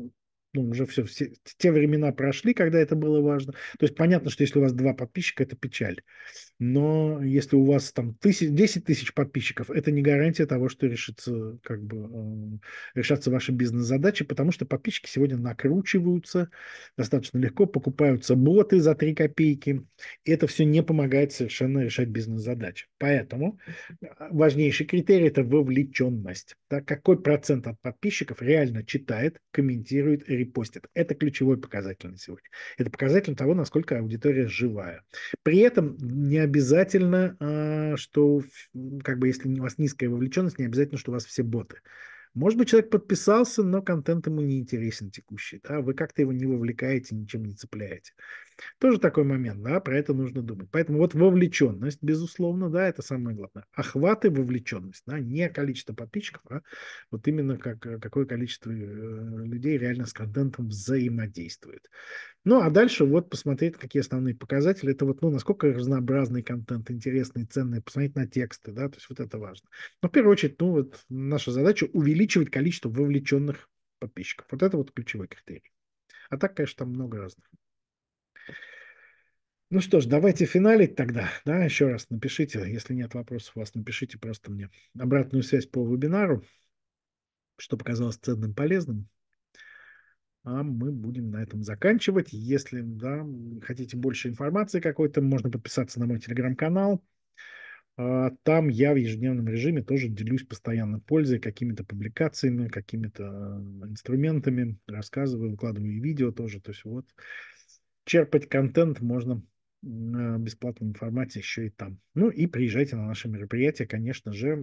A: ну, уже все, все, те времена прошли, когда это было важно. То есть понятно, что если у вас два подписчика, это печаль. Но если у вас там тысяч, 10 тысяч подписчиков, это не гарантия того, что решится, как бы, э, решатся ваши бизнес-задачи, потому что подписчики сегодня накручиваются достаточно легко, покупаются боты за 3 копейки, и это все не помогает совершенно решать бизнес-задачи. Поэтому э, важнейший критерий – это вовлеченность. Да, какой процент от подписчиков реально читает, комментирует, репостит. Это ключевой показатель на сегодня. Это показатель того, насколько аудитория живая. При этом не обязательно, а, что, как бы, если у вас низкая вовлеченность, не обязательно, что у вас все боты. Может быть, человек подписался, но контент ему не интересен текущий. Да? Вы как-то его не вовлекаете, ничем не цепляете. Тоже такой момент, да, про это нужно думать. Поэтому вот вовлеченность, безусловно, да, это самое главное. Охват и вовлеченность, да, не количество подписчиков, а вот именно как, какое количество э, людей реально с контентом взаимодействует. Ну, а дальше вот посмотреть, какие основные показатели. Это вот, ну, насколько разнообразный контент, интересный, ценный, посмотреть на тексты, да, то есть вот это важно. Но в первую очередь, ну, вот наша задача увеличивать количество вовлеченных подписчиков. Вот это вот ключевой критерий. А так, конечно, там много разных. Ну что ж, давайте финалить тогда. Да, еще раз напишите, если нет вопросов у вас, напишите просто мне обратную связь по вебинару, что показалось ценным, полезным. А мы будем на этом заканчивать. Если да, хотите больше информации какой-то, можно подписаться на мой телеграм-канал. А, там я в ежедневном режиме тоже делюсь постоянно пользой, какими-то публикациями, какими-то инструментами, рассказываю, выкладываю и видео тоже. То есть вот черпать контент можно в бесплатном формате еще и там. Ну и приезжайте на наши мероприятия, конечно же.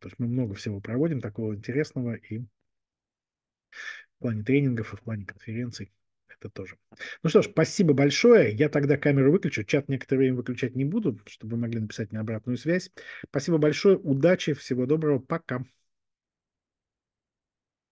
A: То есть мы много всего проводим такого интересного и в плане тренингов, и в плане конференций. Это тоже. Ну что ж, спасибо большое. Я тогда камеру выключу. Чат некоторое время выключать не буду, чтобы вы могли написать мне обратную связь. Спасибо большое. Удачи. Всего доброго. Пока.